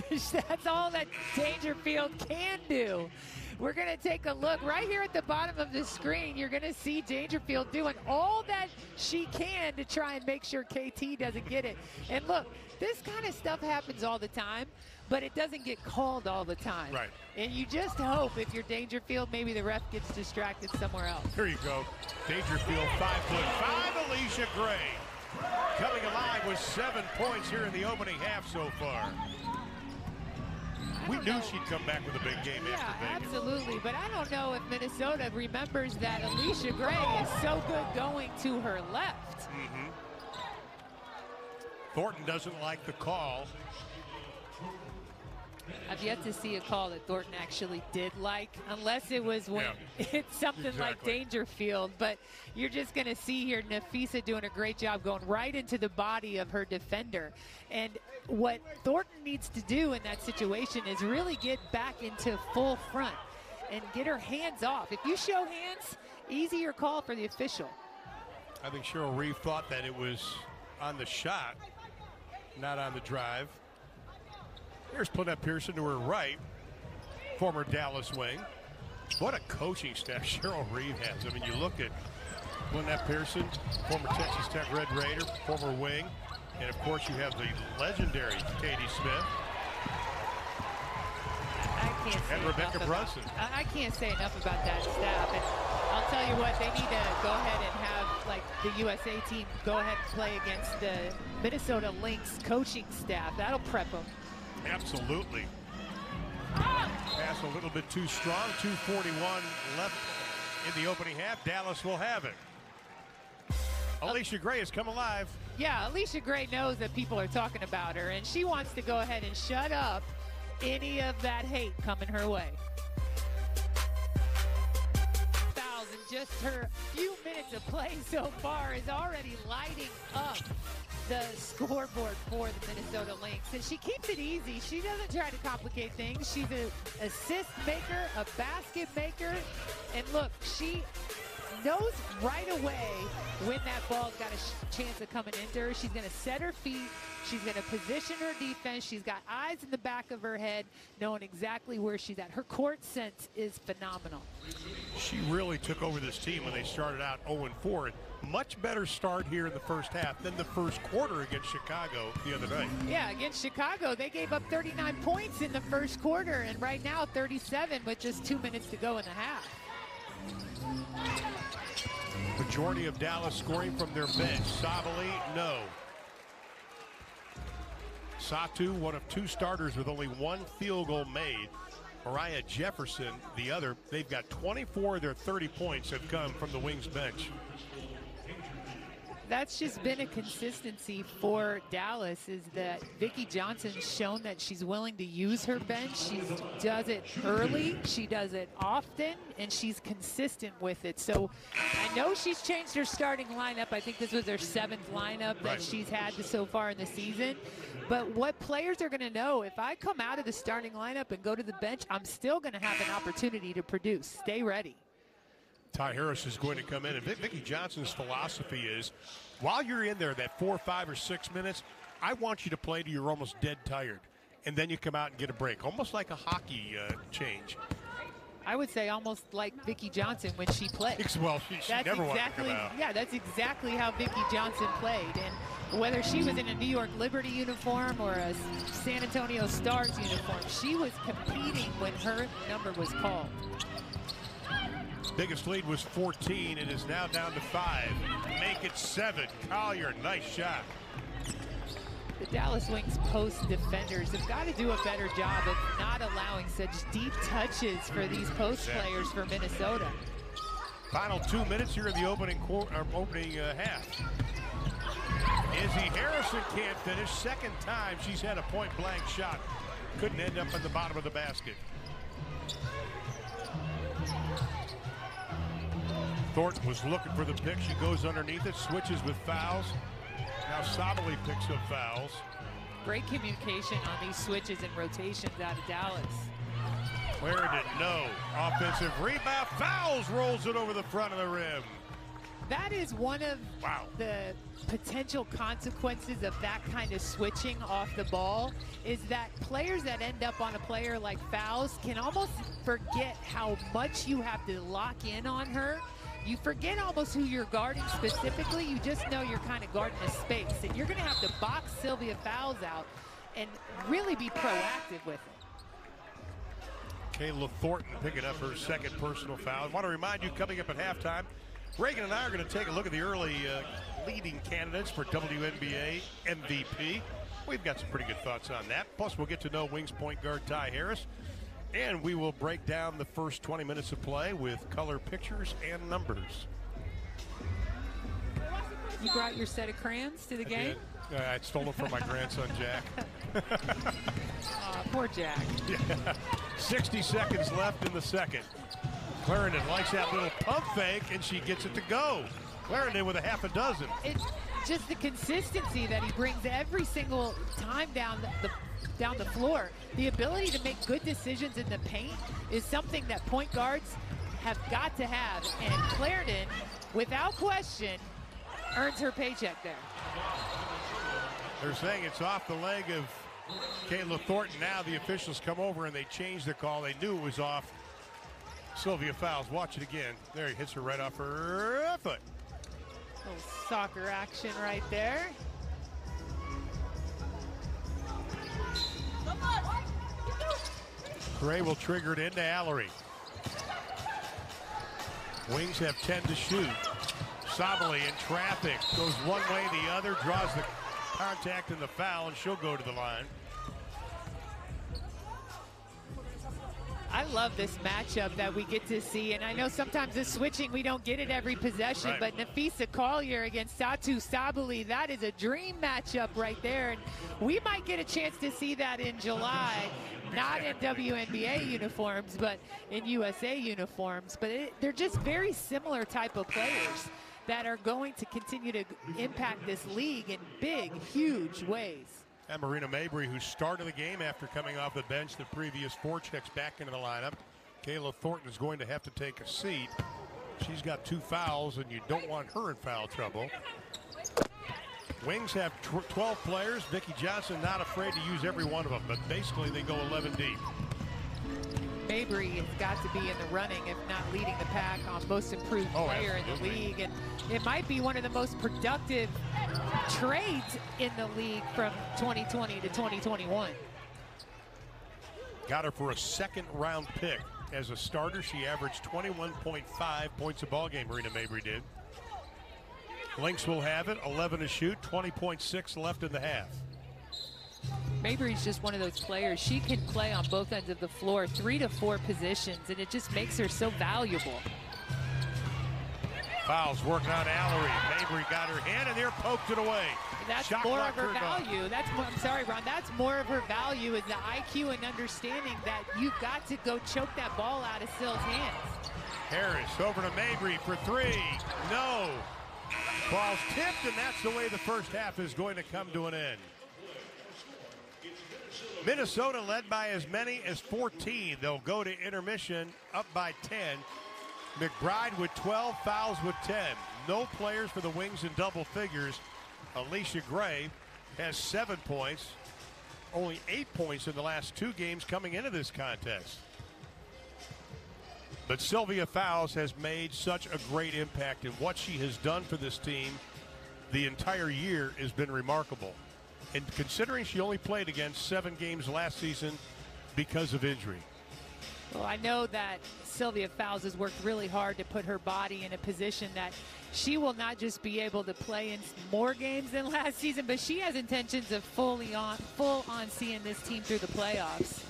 [LAUGHS] That's all that Dangerfield can do. We're going to take a look right here at the bottom of the screen. You're going to see Dangerfield doing all that she can to try and make sure KT doesn't get it. And look, this kind of stuff happens all the time, but it doesn't get called all the time. Right. And you just hope if you're Dangerfield, maybe the ref gets distracted somewhere else. Here you go. Dangerfield, five foot five. Allisha Gray coming alive with seven points here in the opening half so far. We knew know. she'd come back with a big game Yeah, after Vegas. absolutely. But I don't know if Minnesota remembers that Allisha Gray oh. is so good going to her left. Mm-hmm. Thornton doesn't like the call. I've yet to see a call that Thornton actually did like, unless it was when Yeah. [LAUGHS] it's something like Dangerfield. But you're just going to see here Napheesa doing a great job going right into the body of her defender. And what Thornton needs to do in that situation is really get back into full front and get her hands off. If you show hands, easier call for the official. I think Cheryl Reeve thought that it was on the shot, not on the drive. Here's Plenette Pierson to her right, former Dallas wing. What a coaching staff [LAUGHS] Cheryl Reeve has. I mean, you look at Plenette Pierson, former Texas Tech Red Raider, former wing, and of course you have the legendary Katie Smith. I can't say And Rebekkah enough about- Brunson. I I can't say enough about that staff. And I'll tell you what, they need to go ahead and have like the USA team go ahead and play against the Minnesota Lynx coaching staff. That'll prep them. Absolutely. Pass a little bit too strong. 241 left in the opening half. Dallas will have it. Allisha Gray has come alive. Yeah, Allisha Gray knows that people are talking about her, and she wants to go ahead and shut up any of that hate coming her way. Just her few minutes of play so far is already lighting up the scoreboard for the Minnesota Lynx. And she keeps it easy. She doesn't try to complicate things. She's an assist maker, a basket maker. And look, she knows right away when that ball's got a sh- chance of coming into her. She's going to set her feet. She's going to position her defense. She's got eyes in the back of her head, knowing exactly where she's at. Her court sense is phenomenal. She really took over this team when they started out 0-4. Much better start here in the first half than the first quarter against Chicago the other night. Yeah, against Chicago, they gave up 39 points in the first quarter, and right now 37 with just two minutes to go in the half. Majority of Dallas scoring from their bench. Sabally, no. Satou, one of two starters with only one field goal made. Moriah Jefferson, the other. They've got 24 of their 30 points have come from the Wings bench. That's just been a consistency for Dallas is that Vickie Johnson's shown that she's willing to use her bench. She does it early, she does it often, and she's consistent with it. So I know she's changed her starting lineup. I think this was her seventh lineup that Right. she's had so far in the season. But what players are going to know, if I come out of the starting lineup and go to the bench, I'm still going to have an opportunity to produce. Stay ready. Ty Harris is going to come in, and Vic- Vickie Johnson's philosophy is, while you're in there that four, five, or six minutes, I want you to play till you're almost dead tired, and then you come out and get a break, almost like a hockey uh, change. I would say almost like Vickie Johnson when she played. [LAUGHS] Well, she, she That's never wanted to exactly yeah. That's exactly how Vickie Johnson played, and whether she was in a New York Liberty uniform or a San Antonio Stars uniform, she was competing when her number was called. Biggest lead was 14. It is now down to five. Make it seven. Collier, nice shot. The Dallas Wings post defenders have got to do a better job of not allowing such deep touches for these post players for Minnesota. Final two minutes here in the opening quar- or opening uh, half. Izzy Harrison can't finish. Second time she's had a point blank shot. Couldn't end up at the bottom of the basket. Thornton was looking for the pick. She goes underneath it, switches with Fowles. Now Sabally picks up Fowles. Great communication on these switches and rotations out of Dallas. Clarendon, no. Offensive rebound, Fowles, rolls it over the front of the rim. That is one of Wow. the potential consequences of that kind of switching off the ball is that players that end up on a player like Fowles can almost forget how much you have to lock in on her. You forget almost who you're guarding specifically. You just know you're kind of guarding a space. And you're going to have to box Sylvia Fowles out and really be proactive with it. Kayla Thornton picking up her second personal foul. I want to remind you, coming up at halftime, Raegan and I are going to take a look at the early uh, leading candidates for WNBA MVP. We've got some pretty good thoughts on that. Plus, we'll get to know Wings point guard Ty Harris. And we will break down the first 20 minutes of play with color pictures and numbers. You brought your set of crayons to the game? Uh, I stole it from my grandson, Jack. [LAUGHS] Poor Jack. 60 seconds left in the second. Clarendon likes that little pump fake, and she gets it to go. Clarendon with a half a dozen. it's just the consistency that he brings every single time down the, the down the floor. The ability to make good decisions in the paint is something that point guards have got to have. And Clarendon, without question, earns her paycheck there. They're saying it's off the leg of Kayla Thornton. Now the officials come over and they change the call. They knew it was off Sylvia Fowles. Watch it again. There, he hits her right off her foot. Little soccer action right there. Gray will trigger it into Alarie. Wings have 10 to shoot. Sabally in traffic. Goes one way, the other. Draws the contact and the foul, and she'll go to the line. I love this matchup that we get to see, and I know sometimes the switching we don't get it every possession, Right. but Napheesa Collier against Satou Sabally, that is a dream matchup right there, and we might get a chance to see that in July, [LAUGHS] not in WNBA uniforms, but in USA uniforms. But it, they're just very similar type of players that are going to continue to impact this league in big, huge ways. And Marina Mabrey, who started the game after coming off the bench the previous four, checks back into the lineup. Kayla Thornton is going to have to take a seat. She's got two fouls, and you don't want her in foul trouble. Wings have tw- 12 players. Vickie Johnson not afraid to use every one of them, but basically they go 11 deep. Mabrey has got to be in the running, if not leading the pack on most improved Oh, player in the league. And it might be one of the most productive trades in the league from 2020 to 2021. Got her for a second round pick. As a starter, she averaged 21.5 points a ball game, Marina Mabrey did. Lynx will have it, 11 to shoot, 20.6 left in the half. Mabrey's just one of those players. She can play on both ends of the floor, three to four positions, and it just makes her so valuable. Fowles working on Alarie. Mabrey got her hand in there, poked it away. That's Shot more of her value. That's more, I'm sorry, Ron. That's more of her value is the IQ and understanding that you've got to go choke that ball out of Syl's hands. Harris over to Mabrey for three. No. Ball's tipped, and that's the way the first half is going to come to an end. Minnesota led by as many as 14. They'll go to intermission up by 10. McBride with 12, Fowles with 10. No players for the Wings in double figures. Allisha Gray has seven points, only eight points in the last two games coming into this contest. But Sylvia Fowles has made such a great impact, and what she has done for this team the entire year has been remarkable. And considering she only played against seven games last season because of injury. Well, I know that Sylvia Fowles has worked really hard to put her body in a position that she will not just be able to play in more games than last season, but she has intentions of fully on, full on seeing this team through the playoffs.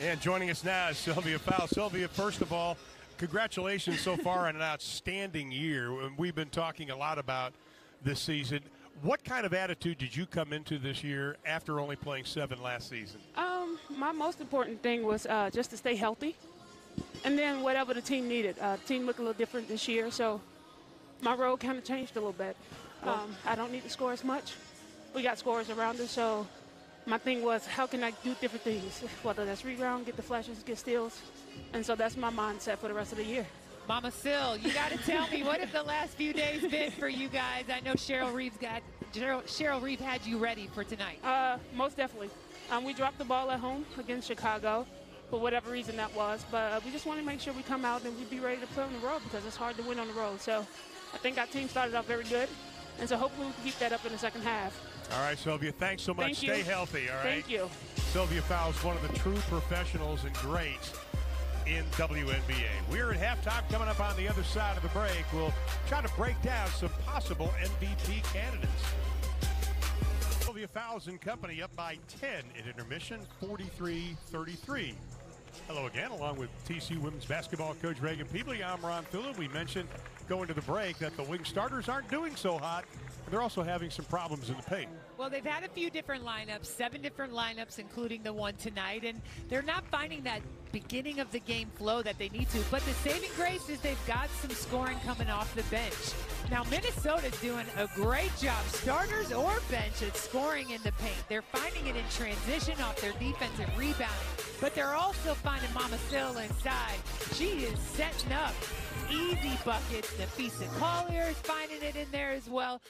And joining us now is Sylvia Fowles. Sylvia, first of all, congratulations so far on an outstanding year. We've been talking a lot about this season. What kind of attitude did you come into this year after only playing seven last season? Um, my most important thing was uh, just to stay healthy, and then whatever the team needed. Uh, the team looked a little different this year, so my role kind of changed a little bit. Um, I don't need to score as much. We got scorers around us, so my thing was how can I do different things, whether that's rebound, get the flashes, get steals, and so that's my mindset for the rest of the year. Mama Syl, you got to tell me what have the last few days been for you guys? I know Cheryl Reeves got Cheryl, Cheryl Reeve had you ready for tonight. Uh, most definitely. Um, we dropped the ball at home against Chicago for whatever reason that was, but uh, we just want to make sure we come out and we be ready to play on the road because it's hard to win on the road. So I think our team started off very good, and so hopefully we can keep that up in the second half. All right, Sylvia, thanks so much. Thank you. Stay healthy, all right? Thank you. Sylvia Fowles, one of the true professionals and greats in WNBA. We're at halftime coming up on the other side of the break. We'll try to break down some possible MVP candidates. Sylvia Fowles and company up by 10 at intermission, 43-33. Hello again, along with TC women's basketball coach Raegan Pebley. I'm Ron Thulin. We mentioned going to the break that the wing starters aren't doing so hot. And they're also having some problems in the paint. Well, they've had a few different lineups, seven different lineups, including the one tonight, and they're not finding that beginning of the game flow that they need to. But the saving grace is they've got some scoring coming off the bench. Now, Minnesota's doing a great job, starters or bench, at scoring in the paint. They're finding it in transition off their defensive rebounding, but they're also finding Mama Syl inside. She is setting up easy buckets. Napheesa Collier is finding it in there as well.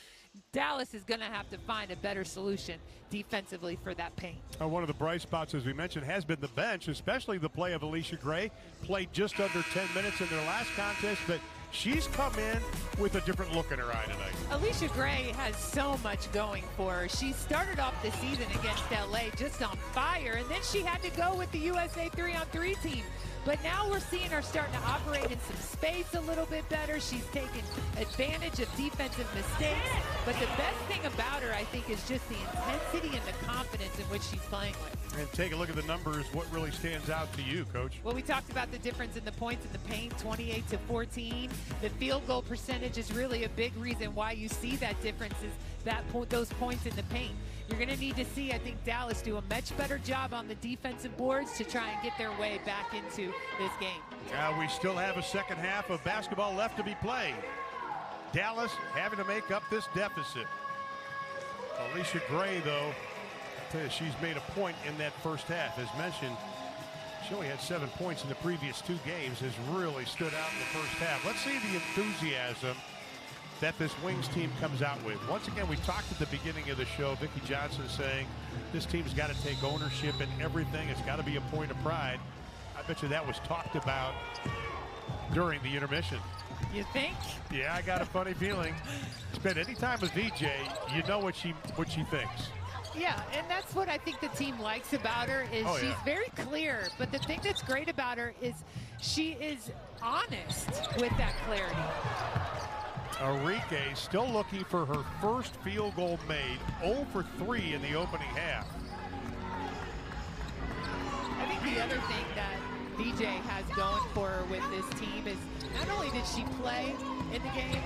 Dallas is going to have to find a better solution defensively for that paint. Uh, one of the bright spots, as we mentioned, has been the bench, especially the play of Allisha Gray. Played just under 10 minutes in their last contest, but she's come in with a different look in her eye tonight. Allisha Gray has so much going for her. She started off the season against LA just on fire, and then she had to go with the USA 3 on 3 team. But now we're seeing her starting to operate in some space a little bit better. She's taking advantage of defensive mistakes. But the best thing about her, I think, is just the intensity and the confidence in which she's playing with. And take a look at the numbers. What really stands out to you, Coach? Well, we talked about the difference in the points in the paint, 28 to 14. The field goal percentage is really a big reason why you see that difference is that those points in the paint. You're going to need to see, I think, Dallas do a much better job on the defensive boards to try and get their way back into this game. Uh, we still have a second half of basketball left to be played. Dallas having to make up this deficit. Allisha Gray, though, you, she's made a point in that first half. As mentioned, she only had seven points in the previous two games, has really stood out in the first half. Let's see the enthusiasm that this Wings team comes out with. Once again, we talked at the beginning of the show, Vickie Johnson saying this team's got to take ownership in everything. It's got to be a point of pride. I bet you that was talked about during the intermission. You think? Yeah, I got a funny feeling. Spend any time with VJ, you know what she what she thinks. Yeah, and that's what I think the team likes about her is Oh, she's yeah. very clear. But the thing that's great about her is she is honest with that clarity. Arike still looking for her first field goal made, 0 for 3 in the opening half. I think the other thing that VJ has going for her with this team is not only did she play in the game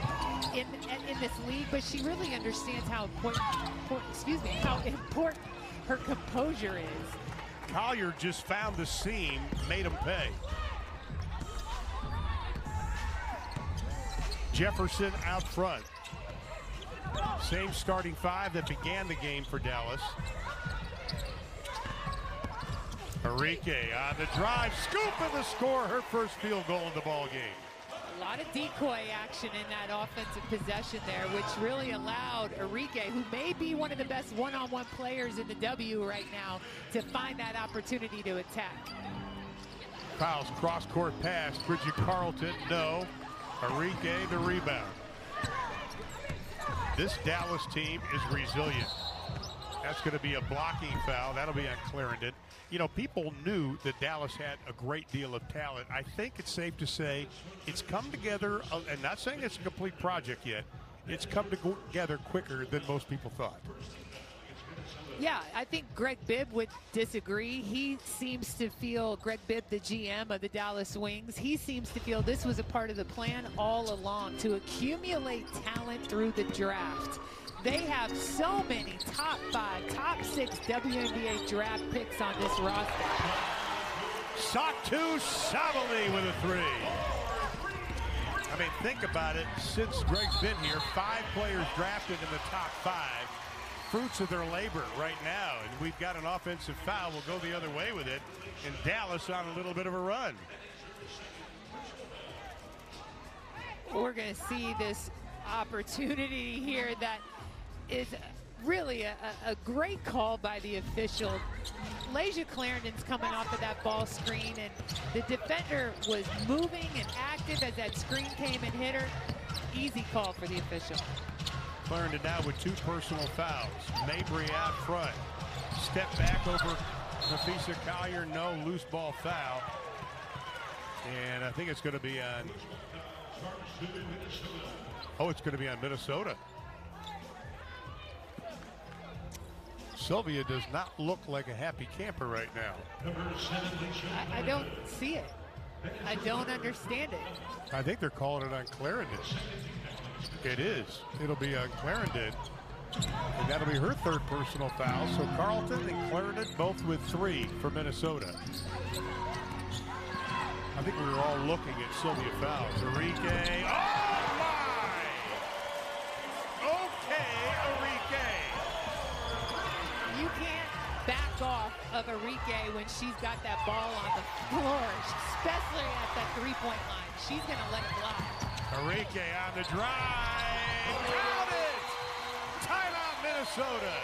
in in this league, but she really understands how important, important excuse me, how important her composure is. Collier just found the seam, made him pay. Jefferson out front. Same starting five that began the game for Dallas. Arike on the drive, scoop and the score, her first field goal in the ball game. A lot of decoy action in that offensive possession there, which really allowed Arike, who may be one of the best one-on-one players in the W right now, to find that opportunity to attack. Fowles cross-court pass, Bridget Carleton, no. Arike the rebound. This Dallas team is resilient. That's going to be a blocking foul. That'll be on Clarendon. You know, people knew that Dallas had a great deal of talent. I think it's safe to say it's come together, uh, and not saying it's a complete project yet, it's come together quicker than most people thought. Yeah, I think Greg Bibb would disagree. He seems to feel, Greg Bibb, the GM of the Dallas Wings, he seems to feel this was a part of the plan all along to accumulate talent through the draft. They have so many top five, top six WNBA draft picks on this roster. Satou Sabally with a three. I mean, think about it. Since Greg's been here, five players drafted in the top five. Fruits of their labor right now. And we've got an offensive foul. We'll go the other way with it. And Dallas on a little bit of a run. We're going to see this opportunity here that is really a, a, great call by the official. Layshia Clarendon's coming off of that ball screen, and the defender was moving and active as that screen came and hit her. Easy call for the official. Clarendon it now with two personal fouls. Mabrey out front. Step back over Napheesa Collier. No loose ball foul. And I think it's going to be on. Oh, it's going to be on Minnesota. Sylvia does not look like a happy camper right now. I, I don't see it. I don't understand it. I think they're calling it on Clarendon. It is. It'll be uh, on Clarendon. And that'll be her third personal foul. So Carleton and Clarendon both with three for Minnesota. I think we were all looking at Sylvia Fowles. Arike. Oh, my! Okay, Arike. You can't back off of Arike when she's got that ball on the floor, especially at that three-point line. She's going to let it fly. Arike on the drive. Count it! Timeout, Minnesota.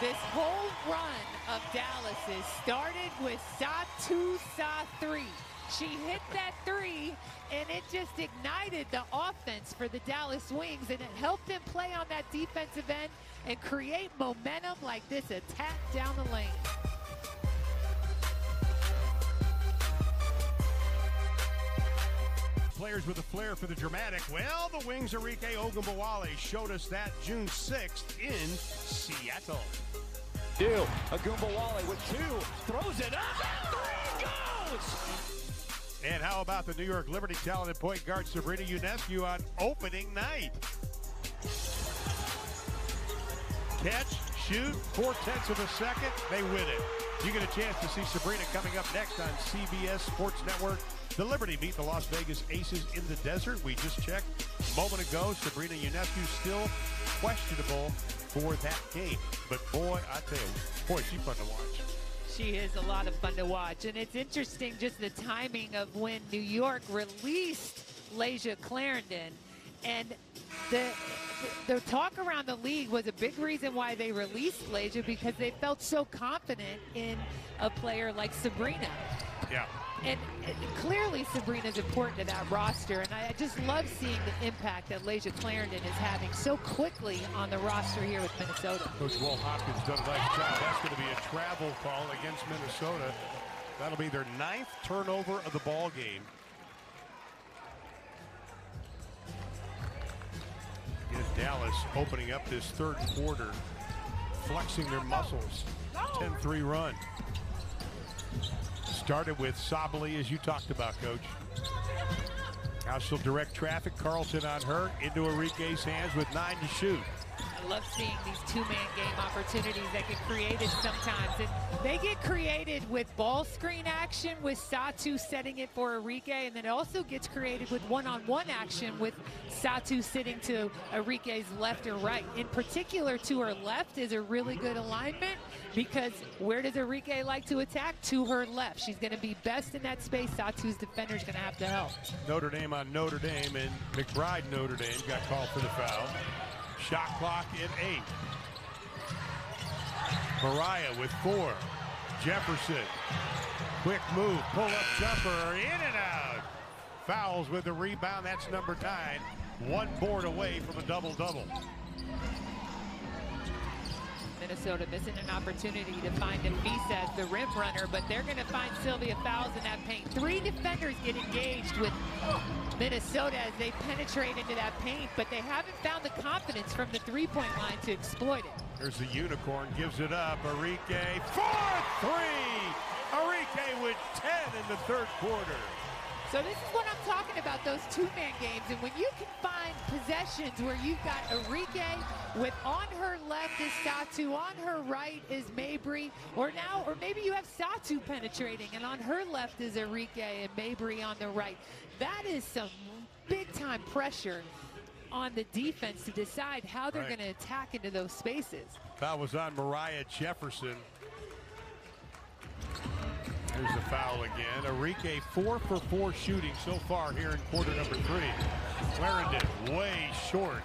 This whole run of Dallas's started with Satou Sa 3. She hit that three, and it just ignited the offense for the Dallas Wings, and it helped them play on that defensive end and create momentum like this attack down the lane. Players with a flair for the dramatic. Well, the Wings Arike Ogunbowale showed us that June 6th in Seattle. Two, Ogunbowale with two, throws it up, three goes! And how about the New York Liberty talented point guard Sabrina Ionescu on opening night? Catch, shoot, four tenths of a second, they win it. You get a chance to see Sabrina coming up next on CBS Sports Network the Liberty beat the Las Vegas Aces in the desert. We just checked a moment ago. Sabrina Ionescu still questionable for that game. But boy, I tell you, boy, she's fun to watch. She is a lot of fun to watch. And it's interesting just the timing of when New York released Layshia Clarendon. And the, the talk around the league was a big reason why they released Layshia because they felt so confident in a player like Sabrina. Yeah. And uh, clearly Sabrina's important to that roster, and I just love seeing the impact that Layshia Clarendon is having so quickly on the roster here with Minnesota. Coach Walt Hopkins done a nice job. That's going to be a travel call against Minnesota. That'll be their ninth turnover of the ball game. Here's Dallas opening up this third quarter, flexing their muscles. 10-3 run. Started with Sabally, as you talked about, Coach. Now she'll direct traffic. Carleton on her into Arike's hands with nine to shoot. I love seeing these two-man game opportunities that get created sometimes. And they get created with ball screen action with Satou setting it for Arike, and then it also gets created with one-on-one -on -one action with Satou sitting to Arike's left or right. In particular, to her left is a really good alignment because where does Arike like to attack? To her left. She's going to be best in that space. Satou's defender is going to have to help. Notre Dame on Notre Dame, and McBride Notre Dame got called for the foul. Shot clock at eight. Moriah with four. Jefferson. Quick move. Pull up jumper. In and out. Fowles with the rebound. That's number nine. One board away from a double double. Minnesota missing an opportunity to find Napheesa as the rim runner, but they're going to find Sylvia Fowles in that paint. Three defenders get engaged with Minnesota as they penetrate into that paint, but they haven't found the confidence from the three-point line to exploit it. There's the unicorn, gives it up. Arike, 4-3! Arike with 10 in the third quarter. So this is what I'm talking about, those two-man games. And when you can find possessions where you've got Arike with on her left is Satou, on her right is Mabrey, or now, or maybe you have Satou penetrating, and on her left is Arike and Mabrey on the right. That is some big-time pressure on the defense to decide how they're Right. going to attack into those spaces. Foul was on Moriah Jefferson. There's the foul again. Arike four for four shooting so far here in quarter number three. Clarendon way short.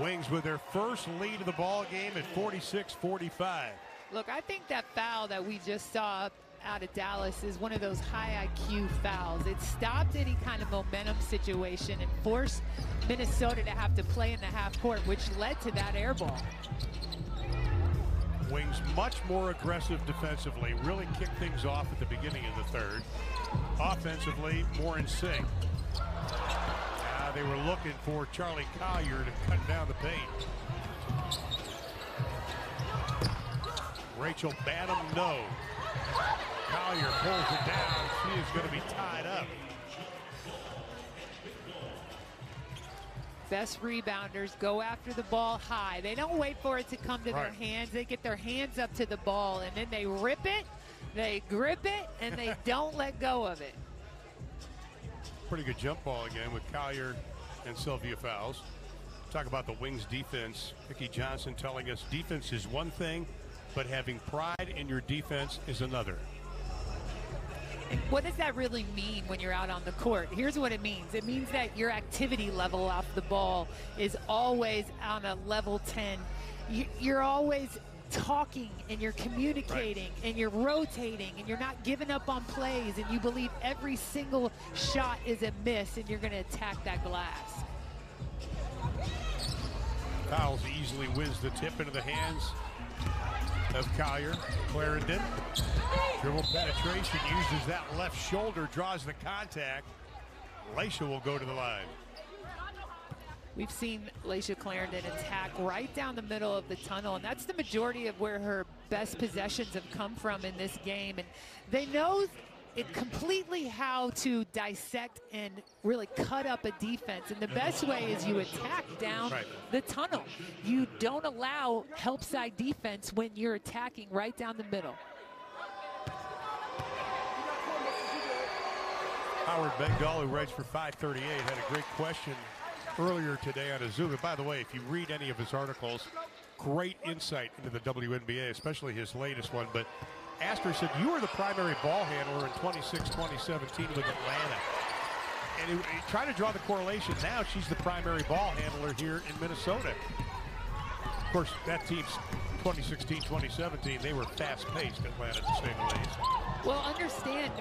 Wings with their first lead of the ball game at 46-45. Look, I think that foul that we just saw out of Dallas is one of those high IQ fouls. It stopped any kind of momentum situation and forced Minnesota to have to play in the half court, which led to that air ball. Wings much more aggressive defensively, really kicked things off at the beginning of the third. Offensively, more in sync. Now they were looking for Charli Collier to cut down the paint. Rachel Banham, no. Collier pulls it down. She is going to be tied up. Best rebounders go after the ball high. They don't wait for it to come to their hands. They get their hands up to the ball and then they rip it, they grip it, and they [LAUGHS] don't let go of it. Pretty good jump ball again with Collier and Sylvia Fowles. Talk about the Wings defense. Vickie Johnson telling us defense is one thing, but having pride in your defense is another. What does that really mean when you're out on the court? Here's what it means. It means that your activity level off the ball is always on a level 10. You- You're always talking and you're communicating and you're rotating and you're not giving up on plays and you believe every single shot is a miss and you're going to attack that glass. Fowles easily wins the tip into the hands of Collier. Clarendon. Dribble penetration, uses that left shoulder, draws the contact. Layshia will go to the line. We've seen Layshia Clarendon attack right down the middle of the tunnel, and that's the majority of where her best possessions have come from in this game. And they know it completely how to dissect and really cut up a defense. And the best way is you attack down Right. the tunnel. You don't allow help side defense when you're attacking right down the middle. Howard Megdal, who writes for 538, had a great question earlier today on a Zoom. And by the way, if you read any of his articles, great insight into the WNBA, especially his latest one. But Astor said, You were the primary ball handler in 26 2017 with Atlanta. And he tried to draw the correlation. Now she's the primary ball handler here in Minnesota. Of course, that team's 2016 2017, they were fast paced, Atlanta, to say the least. Well, understand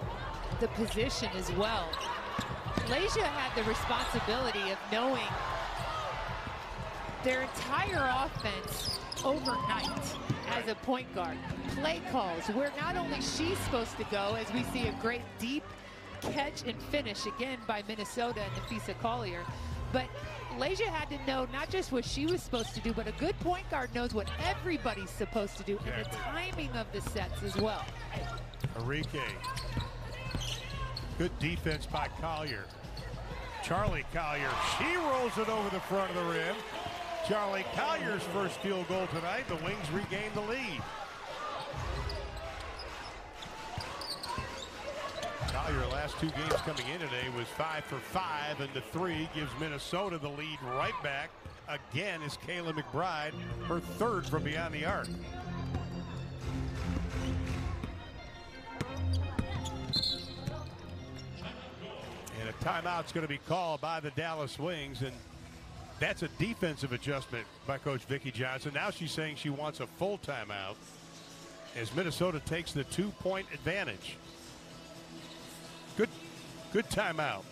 the position as well. Layshia had the responsibility of knowing their entire offense overnight as a point guard. Play calls where not only she's supposed to go, as we see a great deep catch and finish again by Minnesota and Napheesa Collier, but Layshia had to know not just what she was supposed to do, but a good point guard knows what everybody's supposed to do and the timing of the sets as well. Arike. Good defense by Collier. Charli Collier. She rolls it over the front of the rim. Charli Collier's first field goal tonight. The Wings regain the lead. Collier, last two games coming in today, was five for five, and the three gives Minnesota the lead right back. Again is Kayla McBride, her third from beyond the arc. And a timeout's going to be called by the Dallas Wings, and that's a defensive adjustment by Coach Vickie Johnson. Now she's saying she wants a full timeout as Minnesota takes the two-point advantage. Good, good timeout.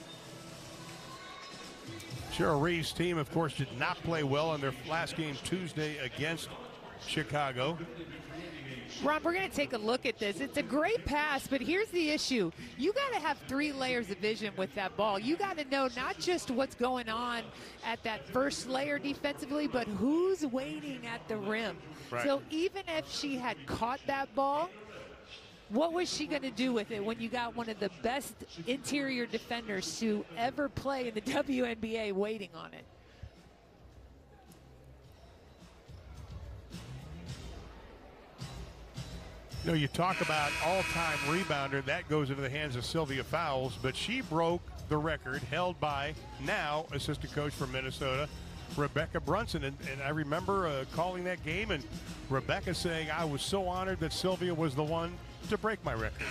Cheryl Reeves' team, of course, did not play well in their last game Tuesday against Chicago. Ron, we're going to take a look at this. It's a great pass, but here's the issue. You got to have three layers of vision with that ball. You got to know not just what's going on at that first layer defensively, but who's waiting at the rim. Right. So even if she had caught that ball, what was she going to do with it when you got one of the best interior defenders to ever play in the [LAUGHS] WNBA waiting on it? You know, you talk about all-time rebounder. That goes into the hands of Sylvia Fowles, but she broke the record held by now assistant coach for Minnesota, Rebekkah Brunson. And, and I remember uh, calling that game and Rebekkah saying, I was so honored that Sylvia was the one to break my record.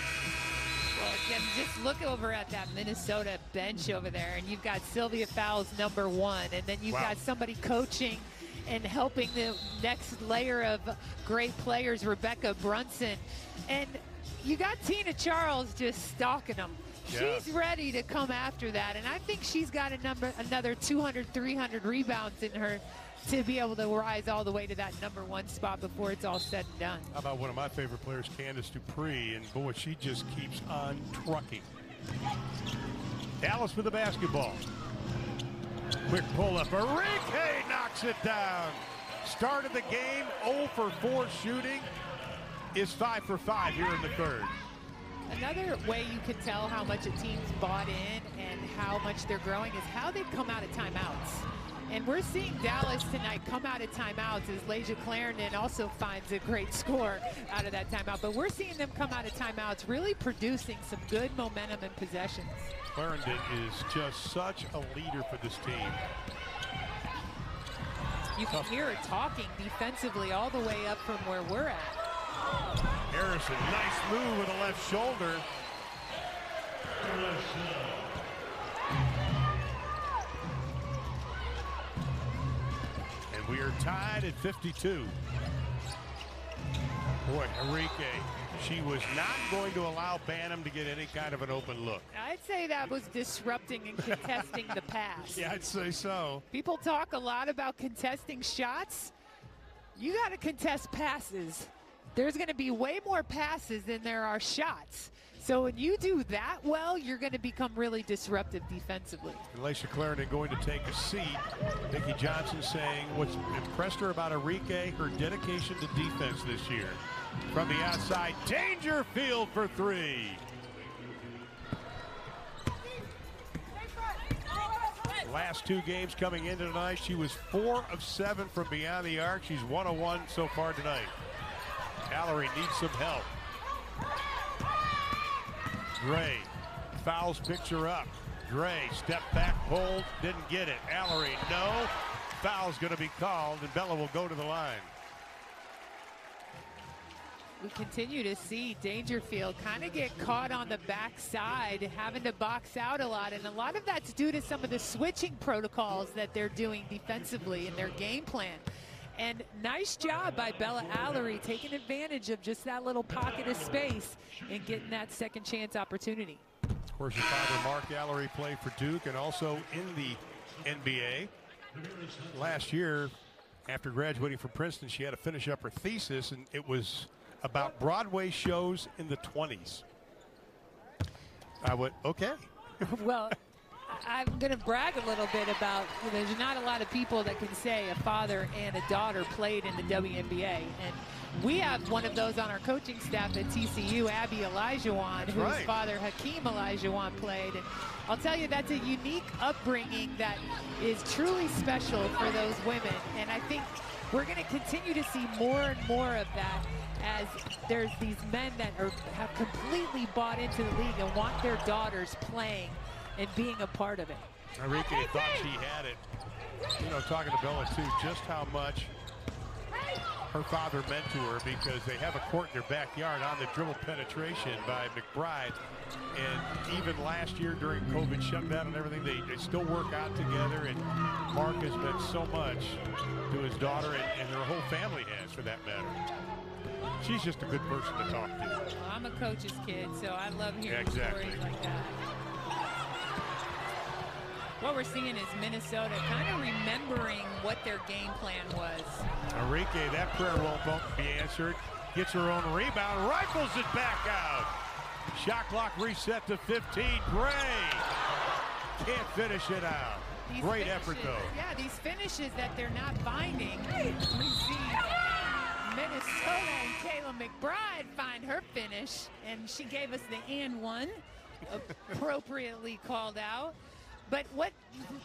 Well, again, just look over at that Minnesota bench over there, and you've got Sylvia Fowles number one, and then you've Wow. got somebody coaching and helping the next layer of great players, Rebekkah Brunson. And you got Tina Charles just stalking them. Yeah. She's ready to come after that, and I think she's got a number, another 200, 300 rebounds in her to be able to rise all the way to that number one spot before it's all said and done. How about one of my favorite players, Candice Dupree? And boy, she just keeps on trucking. Dallas with the basketball. Quick pull up. Arike knocks it down. Started the game 0 for 4 shooting. Is 5 for 5 here in the third. Another way you can tell how much a team's bought in and how much they're growing is how they come out of timeouts. And we're seeing Dallas tonight come out of timeouts as Layshia Clarendon also finds a great score out of that timeout. But we're seeing them come out of timeouts really producing some good momentum and possessions. Clarendon is just such a leader for this team. You can hear her talking defensively all the way up from where we're at. Harrison, nice move with the left shoulder. And we are tied at 52. Boy, Arike, she was not going to allow Banham to get any kind of an open look. I'd say that was disrupting and contesting the pass. [LAUGHS] Yeah, I'd say so. People talk a lot about contesting shots. You got to contest passes. There's going to be way more passes than there are shots. So when you do that well, you're going to become really disruptive defensively. Layshia Clarendon going to take a seat. Vickie Johnson saying what's impressed her about Arike, her dedication to defense this year. From the outside, Dangerfield for three. Last two games coming into tonight, she was four of seven from beyond the arc. She's one of one so far tonight. Mallory needs some help. Gray fouls picture up. Gray step back pulled, didn't get it. Alarie, no. Foul's going to be called, and Bella will go to the line. We continue to see Dangerfield kind of get caught on the backside, having to box out a lot. And a lot of that's due to some of the switching protocols that they're doing defensively in their game plan. And nice job by Bella Alarie taking advantage of just that little pocket of space and getting that second chance opportunity. Of course, her father, Mark Alarie, played for Duke and also in the NBA. Last year, after graduating from Princeton, she had to finish up her thesis, and it was about Broadway shows in the 20s. I went, okay. well, I'm going to brag a little bit about you know, there's not a lot of people that can say a father and a daughter played in the WNBA. And we have one of those on our coaching staff at TCU, Abi Olajuwon, whose right. father Hakeem Olajuwon played. And I'll tell you, that's a unique upbringing that is truly special for those women. And I think we're going to continue to see more and more of that as there's these men that are have completely bought into the league and want their daughters playing and being a part of it. Arike thought she had it. You know, talking to Bella, too, just how much her father meant to her because they have a court in their backyard on the dribble penetration by McBride. And even last year during COVID shutdown and everything, they, they still work out together. And Mark has meant so much to his daughter and, and her whole family has, for that matter. She's just a good person to talk to. Well, I'm a coach's kid, so I love hearing Yeah, exactly. stories like that. What we're seeing is Minnesota kind of remembering what their game plan was. Arike, that prayer won't be answered. Gets her own rebound, rifles it back out. Shot clock reset to 15. Gray can't finish it out. These Great finishes- effort, though. Yeah, these finishes that they're not finding. We see Minnesota and Kayla McBride find her finish, and she gave us the and one, appropriately called out. But what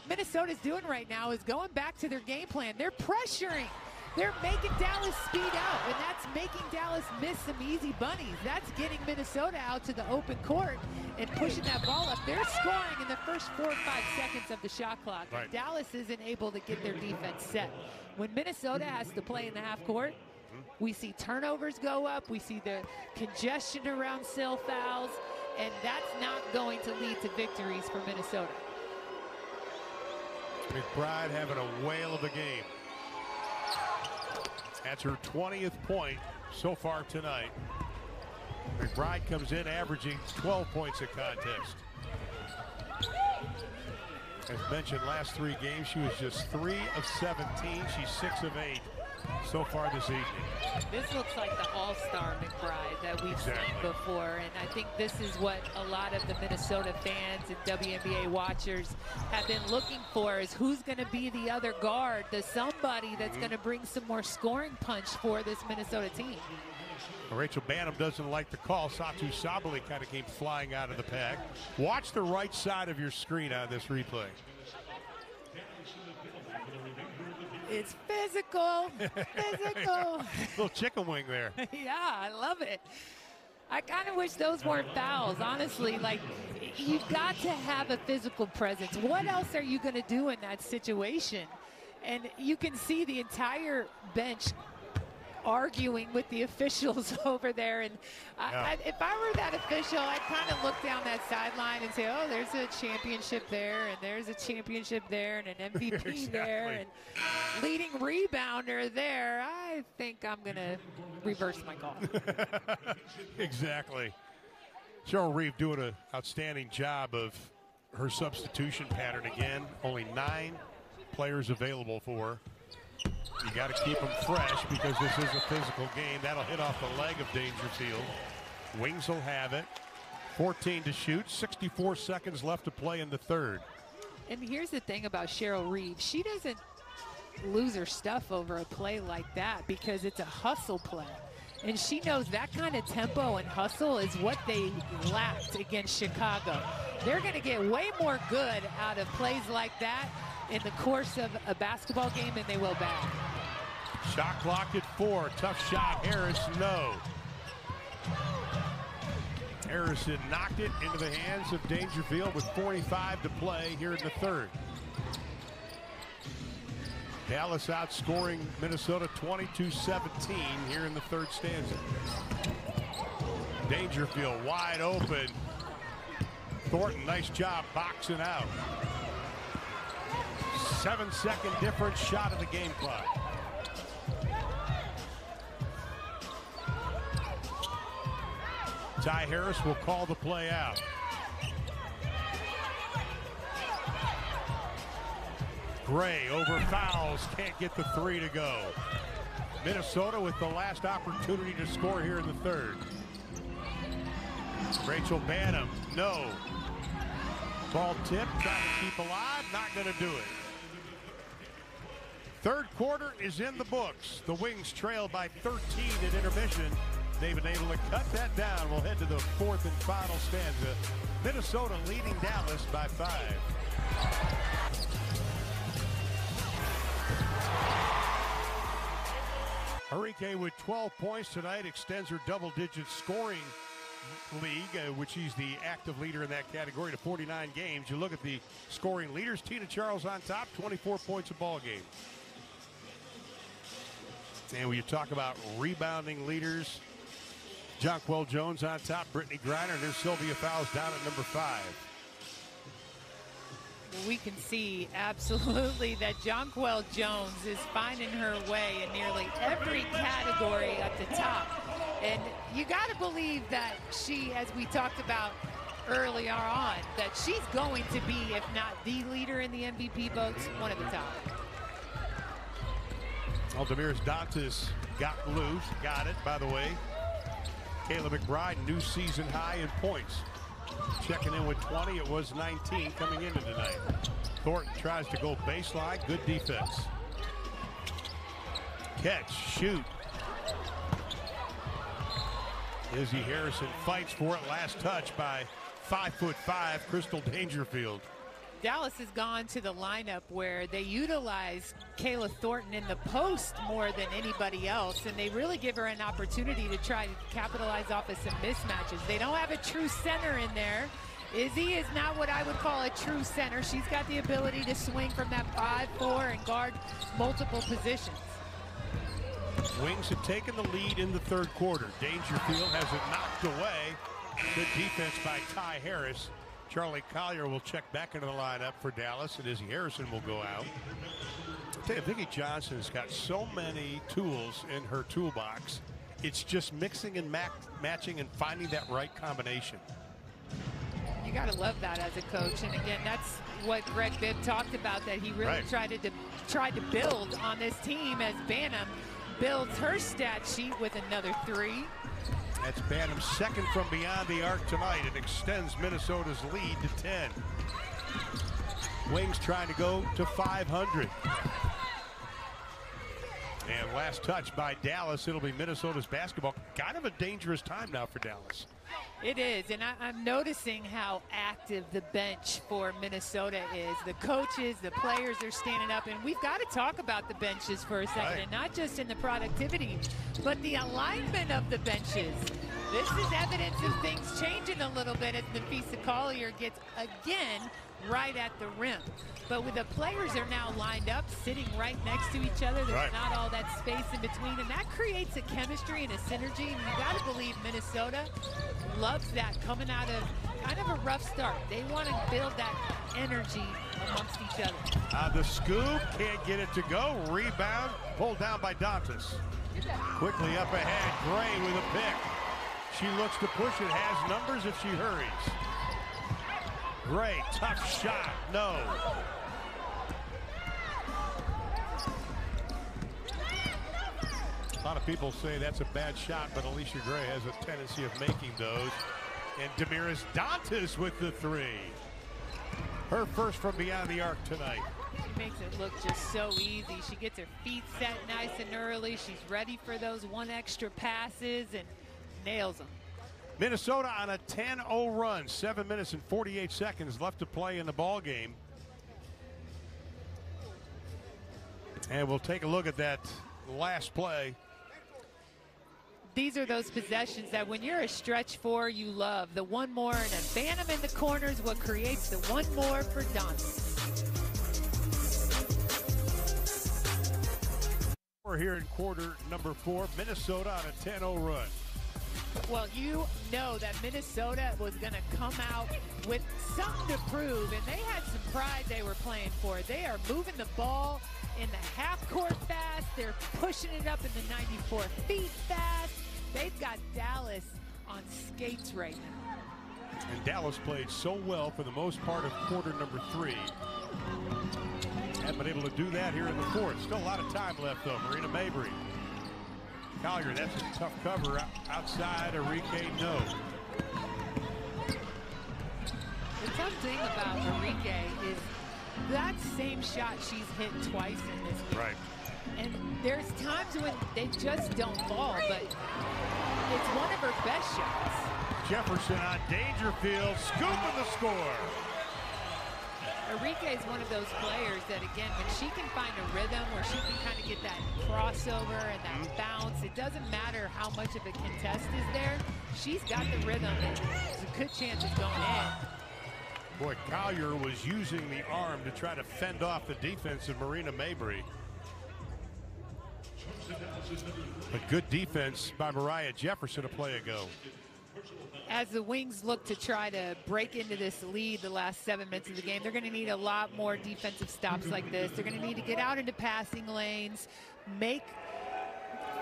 Minnesota's doing right now is going back to their game plan. They're pressuring. They're making Dallas speed up, and that's making Dallas miss some easy bunnies. That's getting Minnesota out to the open court and pushing that ball up. They're scoring in the first four or five seconds of the shot clock. Right. Dallas isn't able to get their defense set. When Minnesota has to play in the half court, we see turnovers go up. We see the congestion around Syl Fowles, and that's not going to lead to victories for Minnesota. McBride having a whale of a game. That's her 20th point so far tonight. McBride comes in averaging 12 points a contest. As mentioned, last three games, she was just three of 17. She's six of eight so far this evening. This looks like the all-star McBride that we've Exactly. seen before, and I think this is what a lot of the Minnesota fans and WNBA watchers have been looking for is who's going to be the other guard, the somebody that's mm-hmm. going to bring some more scoring punch for this Minnesota team. Rachel Banham doesn't like the call. Satou Sabally kind of came flying out of the pack. Watch the right side of your screen on this replay. It's physical, physical. [LAUGHS] Little chicken wing there. [LAUGHS] yeah, I love it. I kind of wish those weren't fouls, honestly. Like, you've got to have a physical presence. What else are you going to do in that situation? And you can see the entire bench arguing with the officials [LAUGHS] over there. And I, Yeah. I, if I were that official, I'd kind of look down that sideline and say, oh, there's a championship there, and there's a championship there, and an [LAUGHS] MVP there, and leading rebounder there. I think I'm going to reverse my call. [LAUGHS] exactly. Cheryl Reeve doing an outstanding job of her substitution pattern again. Only nine players available for her. You got to keep them fresh because this is a physical game. That'll hit off the leg of Dangerfield. Wings will have it. 14 to shoot. 64 seconds left to play in the third. And here's the thing about Cheryl Reeve. She doesn't lose her stuff over a play like that because it's a hustle play. And she knows that kind of tempo and hustle is what they lacked against Chicago. They're going to get way more good out of plays like that in the course of a basketball game than they will back. Shot clock at four. Tough shot. Harris, no. Harrison knocked it into the hands of Dangerfield with 45 to play here in the third. Dallas outscoring Minnesota 22-17 here in the third stanza. Dangerfield wide open. Thornton, nice job boxing out. Seven second difference shot of the game clock. Ty Harris will call the play out. Gray over Fowles, can't get the three to go. Minnesota with the last opportunity to score here in the third. Rachel Banham, no. Ball tip, trying to keep alive, not going to do it. Third quarter is in the books. The Wings trail by 13 at intermission. They've been able to cut that down. We'll head to the fourth and final stanza. Minnesota leading Dallas by five. Arike with 12 points tonight extends her double-digit scoring league, uh, which she's the active leader in that category, to 49 games. You look at the scoring leaders. Tina Charles on top, 24 points a ball game. And when you talk about rebounding leaders, Jonquel Jones on top, Brittney Griner, and there's Sylvia Fowles down at number five. We can see absolutely that Jonquel Jones is finding her way in nearly every category at the top. And you got to believe that she, as we talked about earlier on, that she's going to be, if not the leader in the MVP votes, one of the top. Well, Aldemiris Dantas got loose, got it, by the way. Kayla McBride, new season high in points. Checking in with 20. It was 19 coming into tonight. Thornton tries to go baseline. Good defense. Catch, shoot. Izzy Harrison fights for it. Last touch by five foot five Crystal Dangerfield. Dallas has gone to the lineup where they utilize Kayla Thornton in the post more than anybody else, and they really give her an opportunity to try to capitalize off of some mismatches. They don't have a true center in there. Izzy is not what I would call a true center. She's got the ability to swing from that 5-4 and guard multiple positions. Wings have taken the lead in the third quarter. Dangerfield has it knocked away. Good defense by Ty Harris. Charli Collier will check back into the lineup for Dallas, and Izzy Harrison will go out. I tell you, Vickie Johnson's got so many tools in her toolbox. It's just mixing and matching and finding that right combination. You got to love that as a coach. And again, that's what Greg Bibb talked about, that he really right. tried to tried to build on this team as Banham builds her stat sheet with another three. That's Banham's second from beyond the arc tonight. It extends Minnesota's lead to 10. Wings trying to go to 500. And last touch by Dallas. It'll be Minnesota's basketball. Kind of a dangerous time now for Dallas. It is, and I, am noticing how active the bench for Minnesota is. The coaches, the players are standing up, and we've got to talk about the benches for a second, right. and not just in the productivity, but the alignment of the benches. This is evidence of things changing a little bit as Napheesa Collier gets again right at the rim. But with the players are now lined up, sitting right next to each other, there's right. not all that space in between, and that creates a chemistry and a synergy. And you got to believe Minnesota loves that coming out of kind of a rough start. They want to build that energy amongst each other. Uh, the scoop can't get it to go. Rebound pulled down by Dantas. Quickly up ahead, Gray with a pick. She looks to push it, has numbers if she hurries. Gray, tough shot, no. A lot of people say that's a bad shot, but Allisha Gray has a tendency of making those. And Damiris Dantas with the three. Her first from beyond the arc tonight. She makes it look just so easy. She gets her feet set nice and early. She's ready for those one extra passes and nails them. Minnesota on a 10-0 run. Seven minutes and 48 seconds left to play in the ball game. And we'll take a look at that last play. These are those possessions that when you're a stretch four, you love. The one more and a Banham in the corner is what creates the one more for Donovan. We're here in quarter number four. Minnesota on a 10-0 run. Well, you know that Minnesota was going to come out with something to prove, and they had some pride they were playing for. They are moving the ball in the half court fast. They're pushing it up in the 94 feet fast. They've got Dallas on skates right now. And Dallas played so well for the most part of quarter number three. Haven't been able to do that here in the fourth. Still a lot of time left, though. Marina Mabrey Collier, that's a tough cover outside Arike, no. The tough thing about Arike is that same shot she's hit twice in this game. Right. And there's times when they just don't fall, but it's one of her best shots. Jefferson on Dangerfield, scooping the score. Arike is one of those players that, again, when she can find a rhythm where she can kind of get that crossover and that mm-hmm. bounce, it doesn't matter how much of a contest is there. She's got the rhythm, and there's a good chance it's going in. Boy, Collier was using the arm to try to fend off the defense of Marina Mabrey. But good defense by Moriah Jefferson a play ago as the Wings look to try to break into this lead the last seven minutes of the game, they're going to need a lot more defensive stops like this. They're going to need to get out into passing lanes, make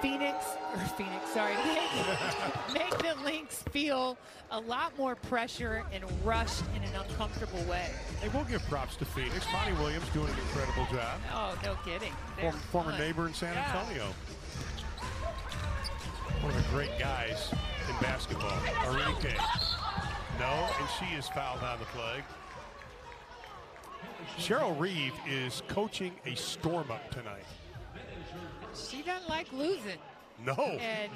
Phoenix, or Phoenix, sorry, make, [LAUGHS] make the Lynx feel a lot more pressure and rushed in an uncomfortable way. Hey, we'll give props to Phoenix. Monty Williams doing an incredible job. Oh, no kidding. Former, former neighbor in San Antonio. One of the great guys in basketball. Arike. No, and she is fouled on the play. Cheryl Reeve is coaching a storm up tonight. She doesn't like losing. No. And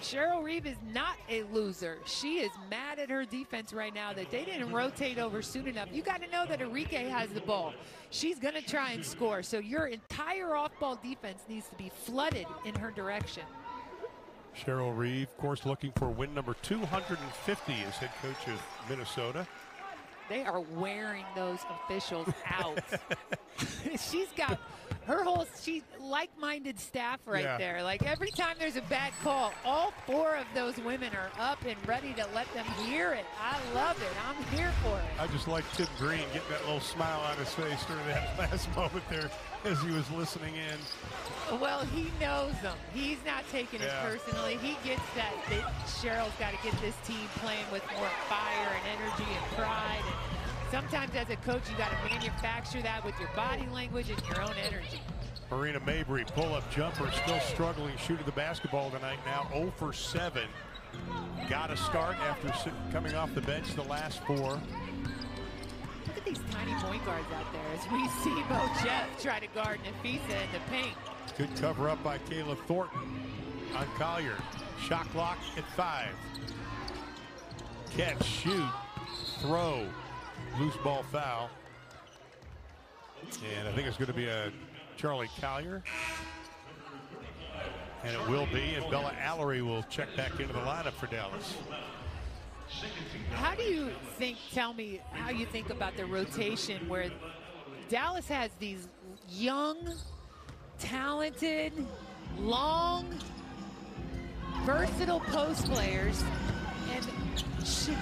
Cheryl Reeve is not a loser. She is mad at her defense right now that they didn't rotate over soon enough. You got to know that Arike has the ball. She's going to try and score. So your entire off ball defense needs to be flooded in her direction. Cheryl Reeve, of course, looking for win number 250 as head coach of Minnesota. They are wearing those officials out. [LAUGHS] She's got her whole she like-minded staff right Yeah. there. Like every time there's a bad call, all four of those women are up and ready to let them hear it. I love it. I'm here for it. I just like Tim Green getting that little smile on his face during that [LAUGHS] last moment there as he was listening in. Well, he knows them. He's not taking it personally. He gets that, that Cheryl's got to get this team playing with more fire and energy and pride. And sometimes as a coach, you got to manufacture that with your body language and your own energy. Marina Mabrey, pull-up jumper, still struggling shooting the basketball tonight now, 0 for 7. Got to start after coming off the bench the last four. These tiny point guards out there as we [LAUGHS] see Mo Jeff try to guard Napheesa in the paint. Good cover up by Kayla Thornton on Collier. Shot clock at five. Catch, shoot, throw, loose ball foul. And I think it's going to be a Charli Collier. And it will be, and Bella Alarie will check back into the lineup for Dallas. How do you think, tell me how you think about the rotation where Dallas has these young, talented, long, versatile post players and should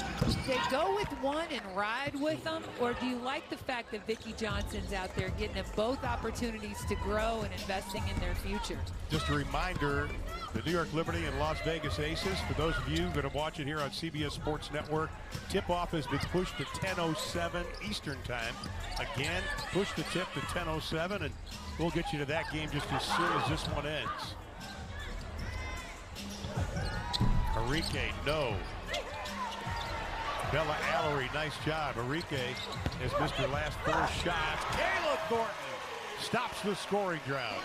they go with one and ride with them or do you like the fact that Vickie Johnson's out there getting them both opportunities to grow and investing in their future? Just a reminder, the New York Liberty and Las Vegas Aces, for those of you that are watching here on CBS Sports Network, tip-off has been pushed to 10.07 Eastern Time. Again, push the tip to 10.07, and we'll get you to that game just as soon as this one ends. Arike, no. Bella Alarie, nice job. Arike has missed her last four shots. Kayla Thornton stops the scoring drought.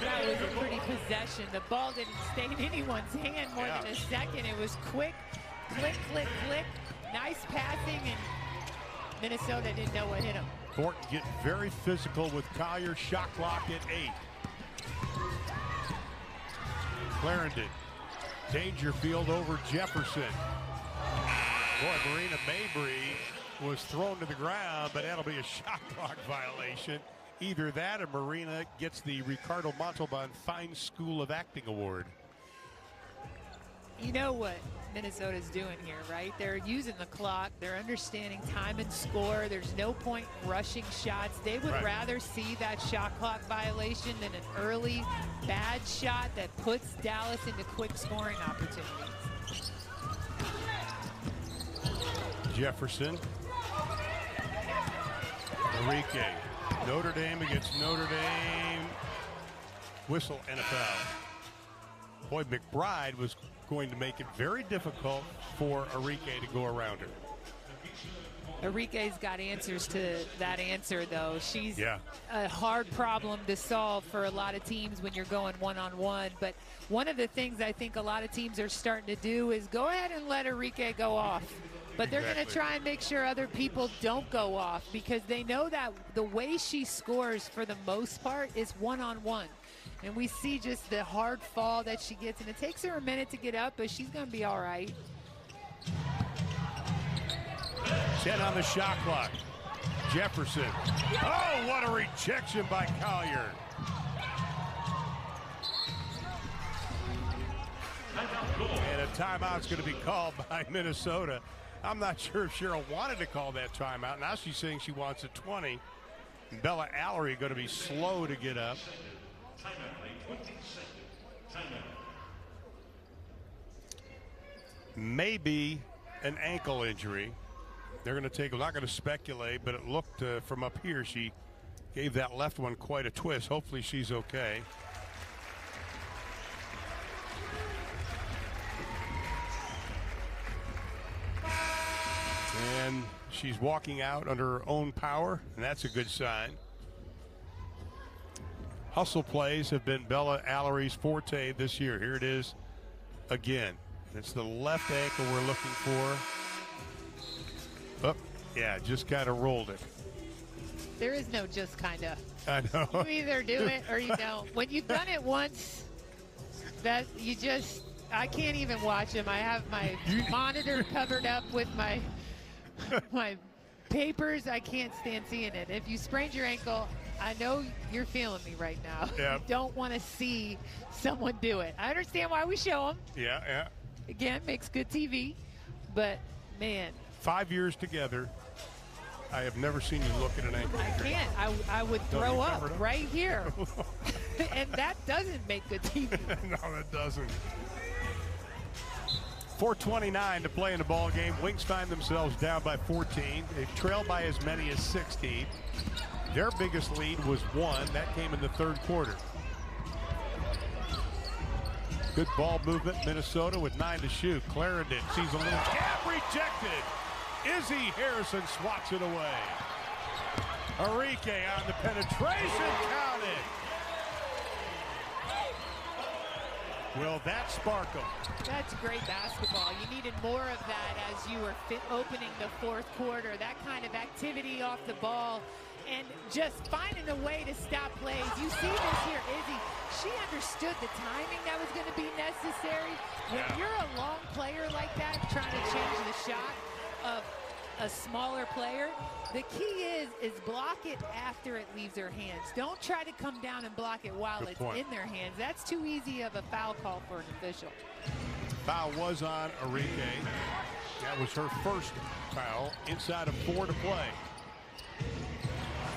That was a pretty possession. The ball didn't stay in anyone's hand more than a second. It was quick, click, click, click. Nice passing, and Minnesota didn't know what hit them. Thornton getting very physical with Collier. Shot clock at eight. Clarendon. Dangerfield over Jefferson. Boy, Marina Mabrey was thrown to the ground, but that'll be a shot clock violation. Either that or Marina gets the Ricardo Montalban Fine School of Acting Award. You know what Minnesota's doing here, right? They're using the clock. They're understanding time and score. There's no point rushing shots. They would Right. rather see that shot clock violation than an early bad shot that puts Dallas into quick scoring opportunities. Jefferson. Arike. Notre Dame against Notre Dame. Whistle and a foul. Boy, McBride was going to make it very difficult for Arike to go around her. Arike's got answers to that answer, though. She's Yeah. a hard problem to solve for a lot of teams when you're going one on one. But one of the things I think a lot of teams are starting to do is go ahead and let Arike go off. But they're going to try and make sure other people don't go off because they know that the way she scores for the most part is one on one. And we see just the hard fall that she gets. And it takes her a minute to get up, but she's going to be all right. 10 on the shot clock. Jefferson. Oh, what a rejection by Collier. And a timeout's going to be called by Minnesota. I'm not [LAUGHS] sure if Cheryl wanted to call that timeout. Now she's saying she wants a 20. And Bella Alarie going to be slow to get up. Maybe an ankle injury. They're going to take, I'm not going to speculate, but it looked uh, from up here, she gave that left one quite a twist. Hopefully she's okay. And she's walking out under her own power, and that's a good sign. Hustle plays have been Bella Alarie's forte this year. Here it is again. It's the left ankle we're looking for. Oh, yeah, just kind of rolled it. There is no just kind of. I know. You either do it or you [LAUGHS] don't. When you've done it once, that you just I can't even watch him. I have my monitor covered up with my [LAUGHS] my papers. I can't stand seeing it. If you sprained your ankle, I know you're feeling me right now. [LAUGHS] Yeah. Don't want to see someone do it. I understand why we show them. Yeah, yeah. Again, makes good TV, but man, Five years together. I have never seen you look at an ankle. I can't. I, I would throw up up? right here. [LAUGHS] and that doesn't make good TV. no, that doesn't. 429 to play in the ball game. Wings find themselves down by 14. They trail by as many as 16. Their biggest lead was one. That came in the third quarter. Good ball movement. Minnesota with nine to shoot. Clarendon sees a little cap rejected. Izzy Harrison swats it away. Arike on the penetration. Counted. Will that sparkle? That's great basketball. You needed more of that as you were opening the fourth quarter. That kind of activity off the ball and just finding a way to stop plays. You see this here, Izzy. She understood the timing that was going to be necessary. When Yeah. you're a long player like that, trying to change the shot of a smaller player, the key is is block it after it leaves their hands. Don't try to come down and block it while Good it's point. in their hands. That's too easy of a foul call for an official. Foul was on Arike. That was her first foul inside of four to play.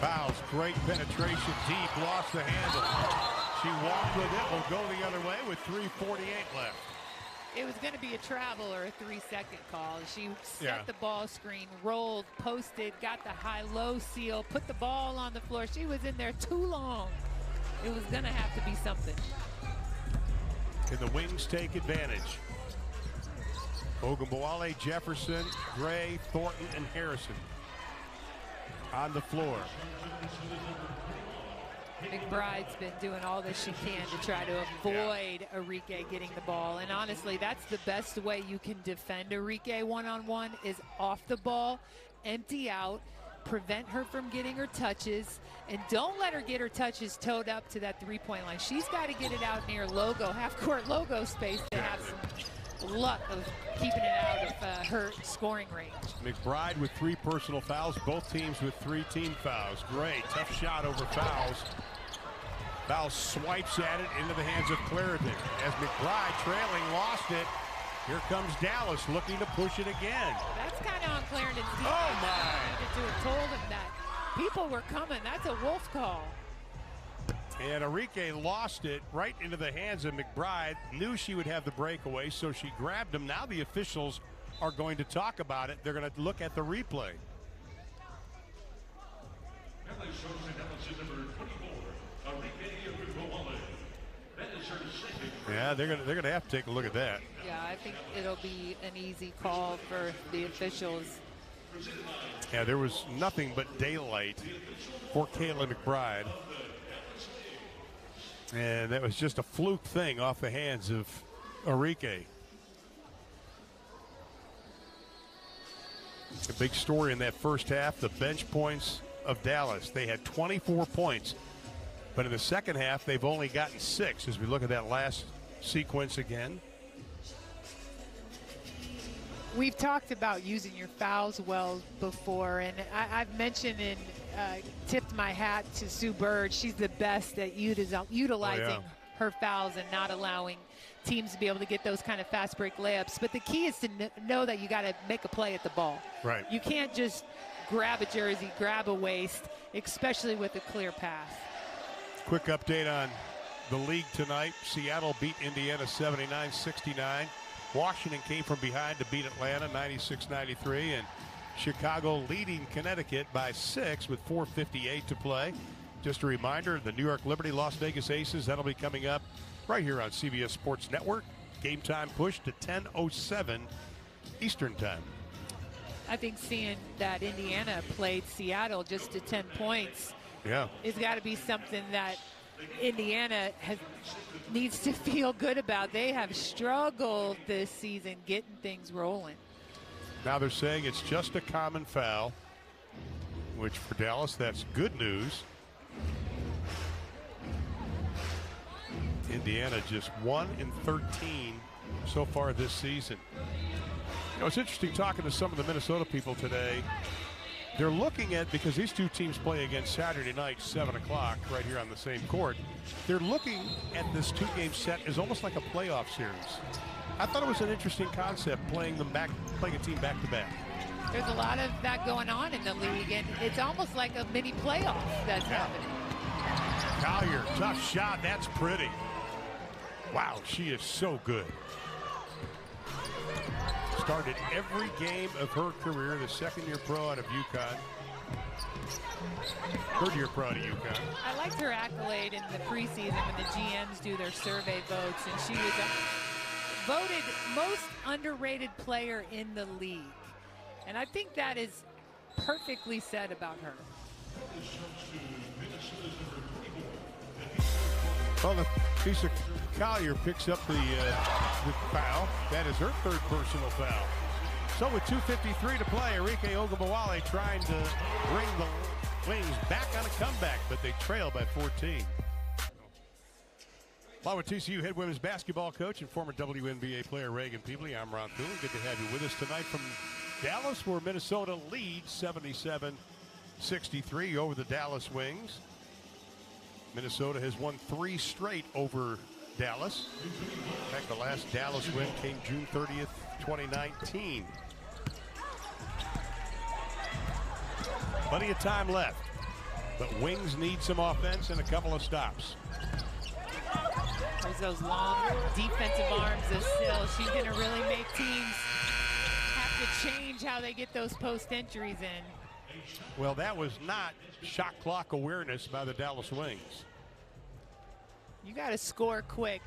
Fowles, great penetration deep, lost the handle. She walked with it, will go the other way with 3.48 left. It was going to be a travel or a three-second call. She set Yeah. the ball screen, rolled, posted, got the high-low seal, put the ball on the floor. She was in there too long. It was going to have to be something. Can the Wings take advantage? Ogunbowale, Jefferson, Gray, Thornton, and Harrison on the floor. McBride's been doing all that she can to try to avoid Arike getting the ball. And honestly, that's the best way you can defend Arike one-on-one is off the ball, empty out, prevent her from getting her touches, and don't let her get her touches towed up to that three-point line. She's got to get it out near logo, half-court logo space to have some luck of keeping it out of uh, her scoring range. McBride with three personal fouls, both teams with three team fouls. Gray, tough shot over Fowles. Foul swipes at it into the hands of Clarendon. As McBride trailing lost it. Here comes Dallas looking to push it again. That's kind of on Clarendon's defense. Oh, my. To do told him that people were coming. That's a wolf call. And Arike lost it right into the hands of McBride. Knew she would have the breakaway, so she grabbed him. Now the officials are going to talk about it. They're going to look at the replay. Yeah, they're going to they're going to have to take a look at that. Yeah, I think it'll be an easy call for the officials. Yeah, there was nothing but daylight for Kayla McBride. And that was just a fluke thing off the hands of Arike. A big story in that first half the bench points of Dallas. They had 24 points, but in the second half, they've only gotten six as we look at that last sequence again. We've talked about using your fouls well before, and I, I've mentioned and uh, tipped my hat to Sue Bird. She's the best at util- utilizing yeah. her fouls and not allowing teams to be able to get those kind of fast break layups. But the key is to kn- know that you got to make a play at the ball. Right. You can't just grab a jersey, grab a waist, especially with a clear pass. Quick update on the league tonight. Seattle beat Indiana 79 69. Washington came from behind to beat Atlanta 96 93. And Chicago leading Connecticut by six with 4.58 to play. Just a reminder the New York Liberty Las Vegas Aces, that'll be coming up right here on CBS Sports Network. Game time pushed to 10.07 Eastern Time. I think seeing that Indiana played Seattle just to 10 points Yeah. it's got to be something that Indiana has needs to [LAUGHS] feel good about. They have struggled this season getting things rolling. Now they're saying it's just a common foul, which for Dallas, that's good news. Indiana just 1 in 13 so far this season. You know, it's interesting talking to some of the Minnesota people today. They're looking at, because these two teams play again Saturday night, 7 o'clock, right here on the same court. They're looking at this two game set as almost like a playoff series. I thought it was an interesting concept playing them back, playing a team back to back. There's a lot of that going on in the league, and it's almost like a mini playoff that's Yeah. happening. Collier, tough shot. That's pretty. Wow, she is so good. Started every game of her career, the second year pro out of UConn. Third year pro out of UConn. I liked her accolade in the preseason when the GMs do their survey votes, and she was voted most underrated player in the league. And I think that is perfectly said about her. Well, the Collier picks up the, uh, the foul. That is her third personal foul. So with 2.53 to play, Arike Ogunbowale trying to bring the Wings back on a comeback, but they trail by 14. Along with TCU head women's basketball coach and former WNBA player Raegan Pebley, I'm Ron Thulin. Good to have you with us tonight from Dallas, where Minnesota leads 77-63 over the Dallas Wings. Minnesota has won three straight over Dallas. In fact, the last Dallas win came June 30th, 2019. Plenty of time left, but Wings need some offense and a couple of stops. There's those long defensive arms of Syl. She's going to really make teams have to change how they get those post entries in. Well, that was not shot clock awareness by the Dallas Wings. You got to score quick,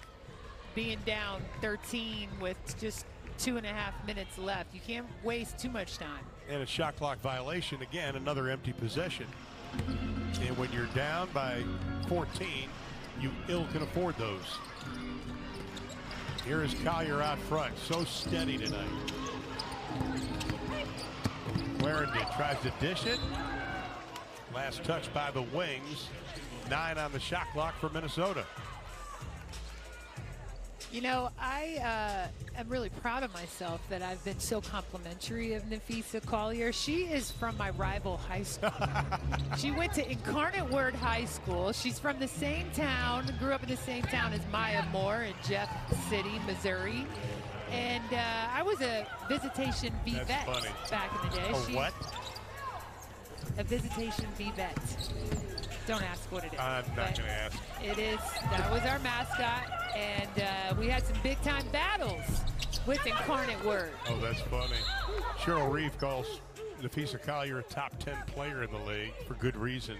being down 13 with just two and a half minutes left. You can't waste too much time. And a shot clock violation, again, another empty possession. And when you're down by 14, you ill can afford those. Here is Collier out front, so steady tonight. Clarendon tries to dish it. Last touch by the Wings. Nine on the shot clock for Minnesota. You know, I uh, am really proud of myself that I've been so complimentary of Napheesa Collier. She is from my rival high school. [LAUGHS] she went to Incarnate Word High School. She's from the same town, grew up in the same town as Maya Moore in Jeff City, Missouri. And uh, I was a visitation vet back in the day. A She- what? A visitation V bet. Don't ask what it is. I'm not going to ask. It is. That was our mascot, and uh, we had some big time battles with Incarnate Word. Oh, that's funny. Cheryl Reeve calls Napheesa Collier a top 10 player in the league for good reason.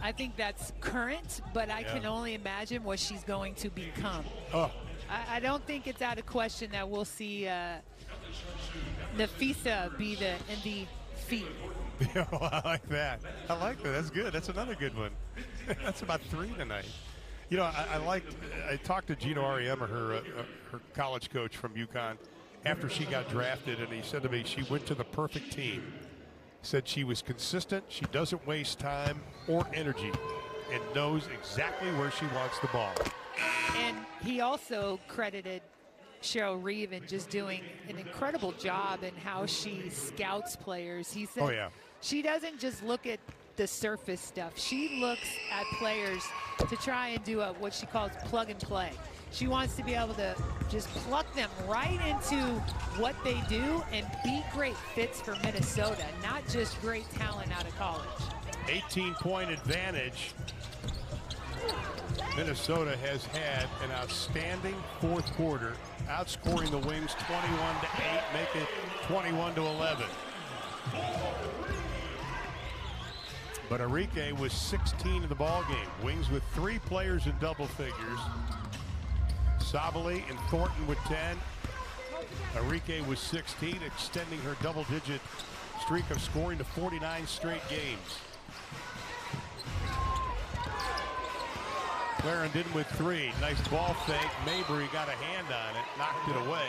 I think that's current, but I can only imagine what she's going to become. Oh, I, I don't think it's out of question that we'll see uh, Napheesa be the MVP. [LAUGHS] Yeah, [LAUGHS] well, I like that. I like that. That's good. That's another good one. [LAUGHS] That's about three tonight. You know, I, I liked. I talked to Geno Auriemma, her uh, uh, her college coach from UConn, after she got drafted, and he said to me she went to the perfect team. Said she was consistent. She doesn't waste time or energy, and knows exactly where she wants the ball. And he also credited Cheryl Reeve in just doing an incredible job in how she scouts players. He said Oh, yeah. She doesn't just look at the surface stuff. She looks at players to try and do a, what she calls plug and play. She wants to be able to just pluck them right into what they do and be great fits for Minnesota, not just great talent out of college. 18 point advantage. Minnesota has had an outstanding fourth quarter, outscoring the Wings 21 to 8, make it 21 to 11. But Arike was 16 in the ball game. Wings with three players in double figures. Sabally and Thornton with 10. Arike was 16, extending her double-digit streak of scoring to 49 straight games. Clarendon with three. Nice ball fake. Mabrey got a hand on it, knocked it away.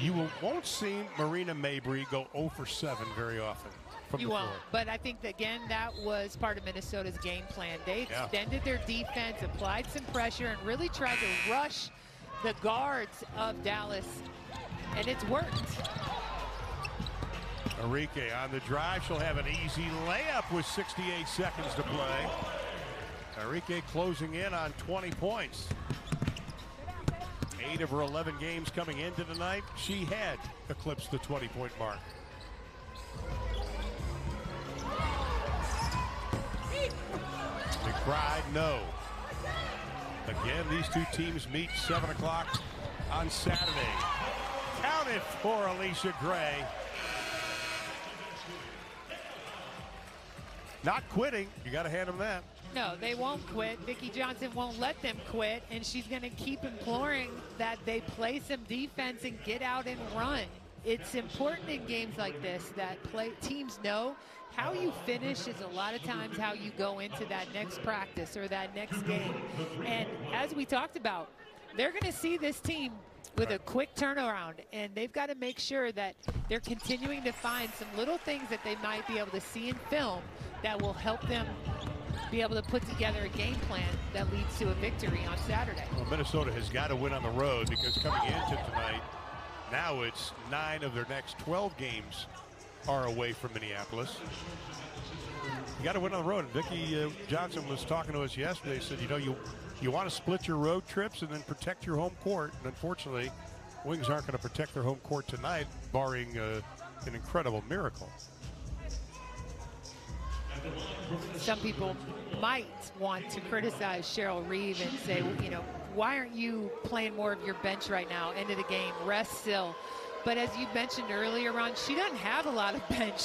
You won't see Marina Mabrey go 0 for 7 very often from You won't. But I think, that, again, that was part of Minnesota's game plan. They Yeah. extended their defense, applied some pressure, and really tried to rush the guards of Dallas. And it's worked. Arike on the drive. She'll have an easy layup with 68 seconds to play. Arike closing in on 20 points. Eight of her 11 games coming into tonight, she had eclipsed the 20 point mark. McBride, no. Again, these two teams meet 7 o'clock on Saturday. Counted for Allisha Gray. Not quitting. You got to hand them that. No, they won't quit. Vickie Johnson won't let them quit, and she's going to keep imploring that they play some defense and get out and run. It's important in games like this that play teams know how you finish is a lot of times how you go into that next practice or that next game. And as we talked about, they're going to see this team with a quick turnaround, and they've got to make sure that they're continuing to find some little things that they might be able to see in film that will help them be able to put together a game plan that leads to a victory on Saturday. Well, Minnesota has got to win on the road because coming into tonight, now it's nine of their next 12 games are away from Minneapolis. You got to win on the road. And Vickie uh, Johnson was talking to us yesterday. Said, you know, you you want to split your road trips and then protect your home court. And unfortunately, Wings aren't going to protect their home court tonight, barring uh, an incredible miracle. Some people might want to criticize Cheryl Reeve and say, you know, why aren't you playing more of your bench right now? End of the game, rest still. But as you mentioned earlier, Ron, she doesn't have a lot of [LAUGHS] bench.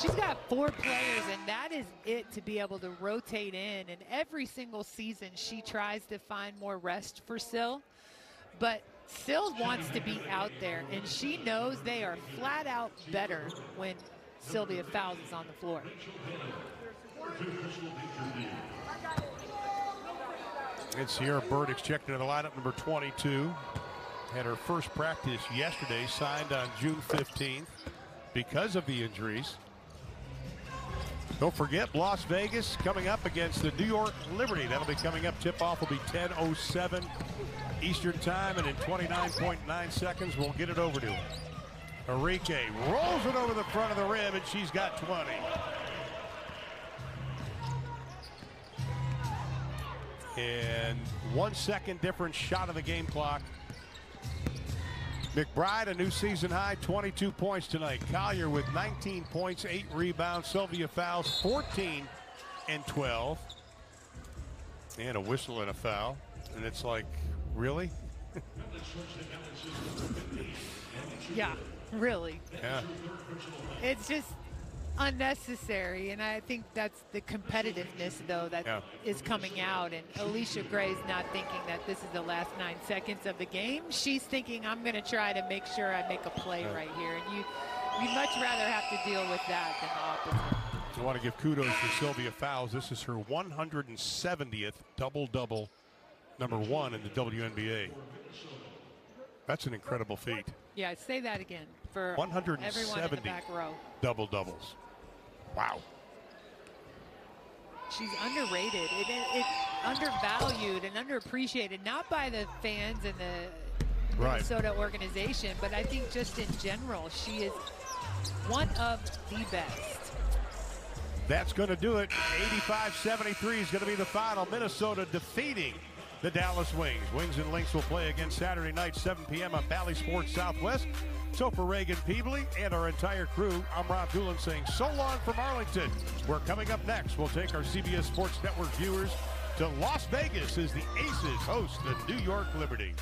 She's got four players, and that is it to be able to rotate in. And every single season, she tries to find more rest for Syl. But Syl wants to be out there, and she knows they are flat out better when Sylvia Fowles is on the floor. And Cierra Burdick's checked into the lineup number 22. Had her first practice yesterday, signed on June 15th because of the injuries. Don't forget Las Vegas coming up against the New York Liberty. That'll be coming up. Tip off will be 10.07 Eastern Time, and in 29.9 seconds, we'll get it over to her. Arike rolls it over the front of the rim, and she's got 20. And one second difference shot of the game clock. McBride, a new season high, 22 points tonight. Collier with 19 points, 8 rebounds. Sylvia Fowles 14 and 12. And a whistle and a foul. And it's like, really? Yeah, really. Yeah. It's just unnecessary, and I think that's the competitiveness, though, that is Yeah. coming out. And Allisha Gray's not thinking that this is the last nine seconds of the game. She's thinking, I'm going to try to make sure I make a play Yeah. right here. And you, you'd much rather have to deal with that than the opposite. I want to give kudos to Sylvia Fowles. This is her 170th double double, number one in the WNBA. That's an incredible feat. Yeah, say that again for everyone in the 170 back row. double doubles. Wow. She's underrated. It, it, it undervalued and underappreciated, not by the fans and the Right. Minnesota organization, but I think just in general, she is one of the best. That's going to do it. 85-73 is going to be the final. Minnesota defeating the Dallas Wings. Wings and Lynx will play again Saturday night, 7 p.m. on Bally Sports Southwest. So for Raegan Pebley and our entire crew, I'm Ron Thulin saying so long from Arlington. We're coming up next. We'll take our CBS Sports Network viewers to Las Vegas as the Aces host the New York Liberty.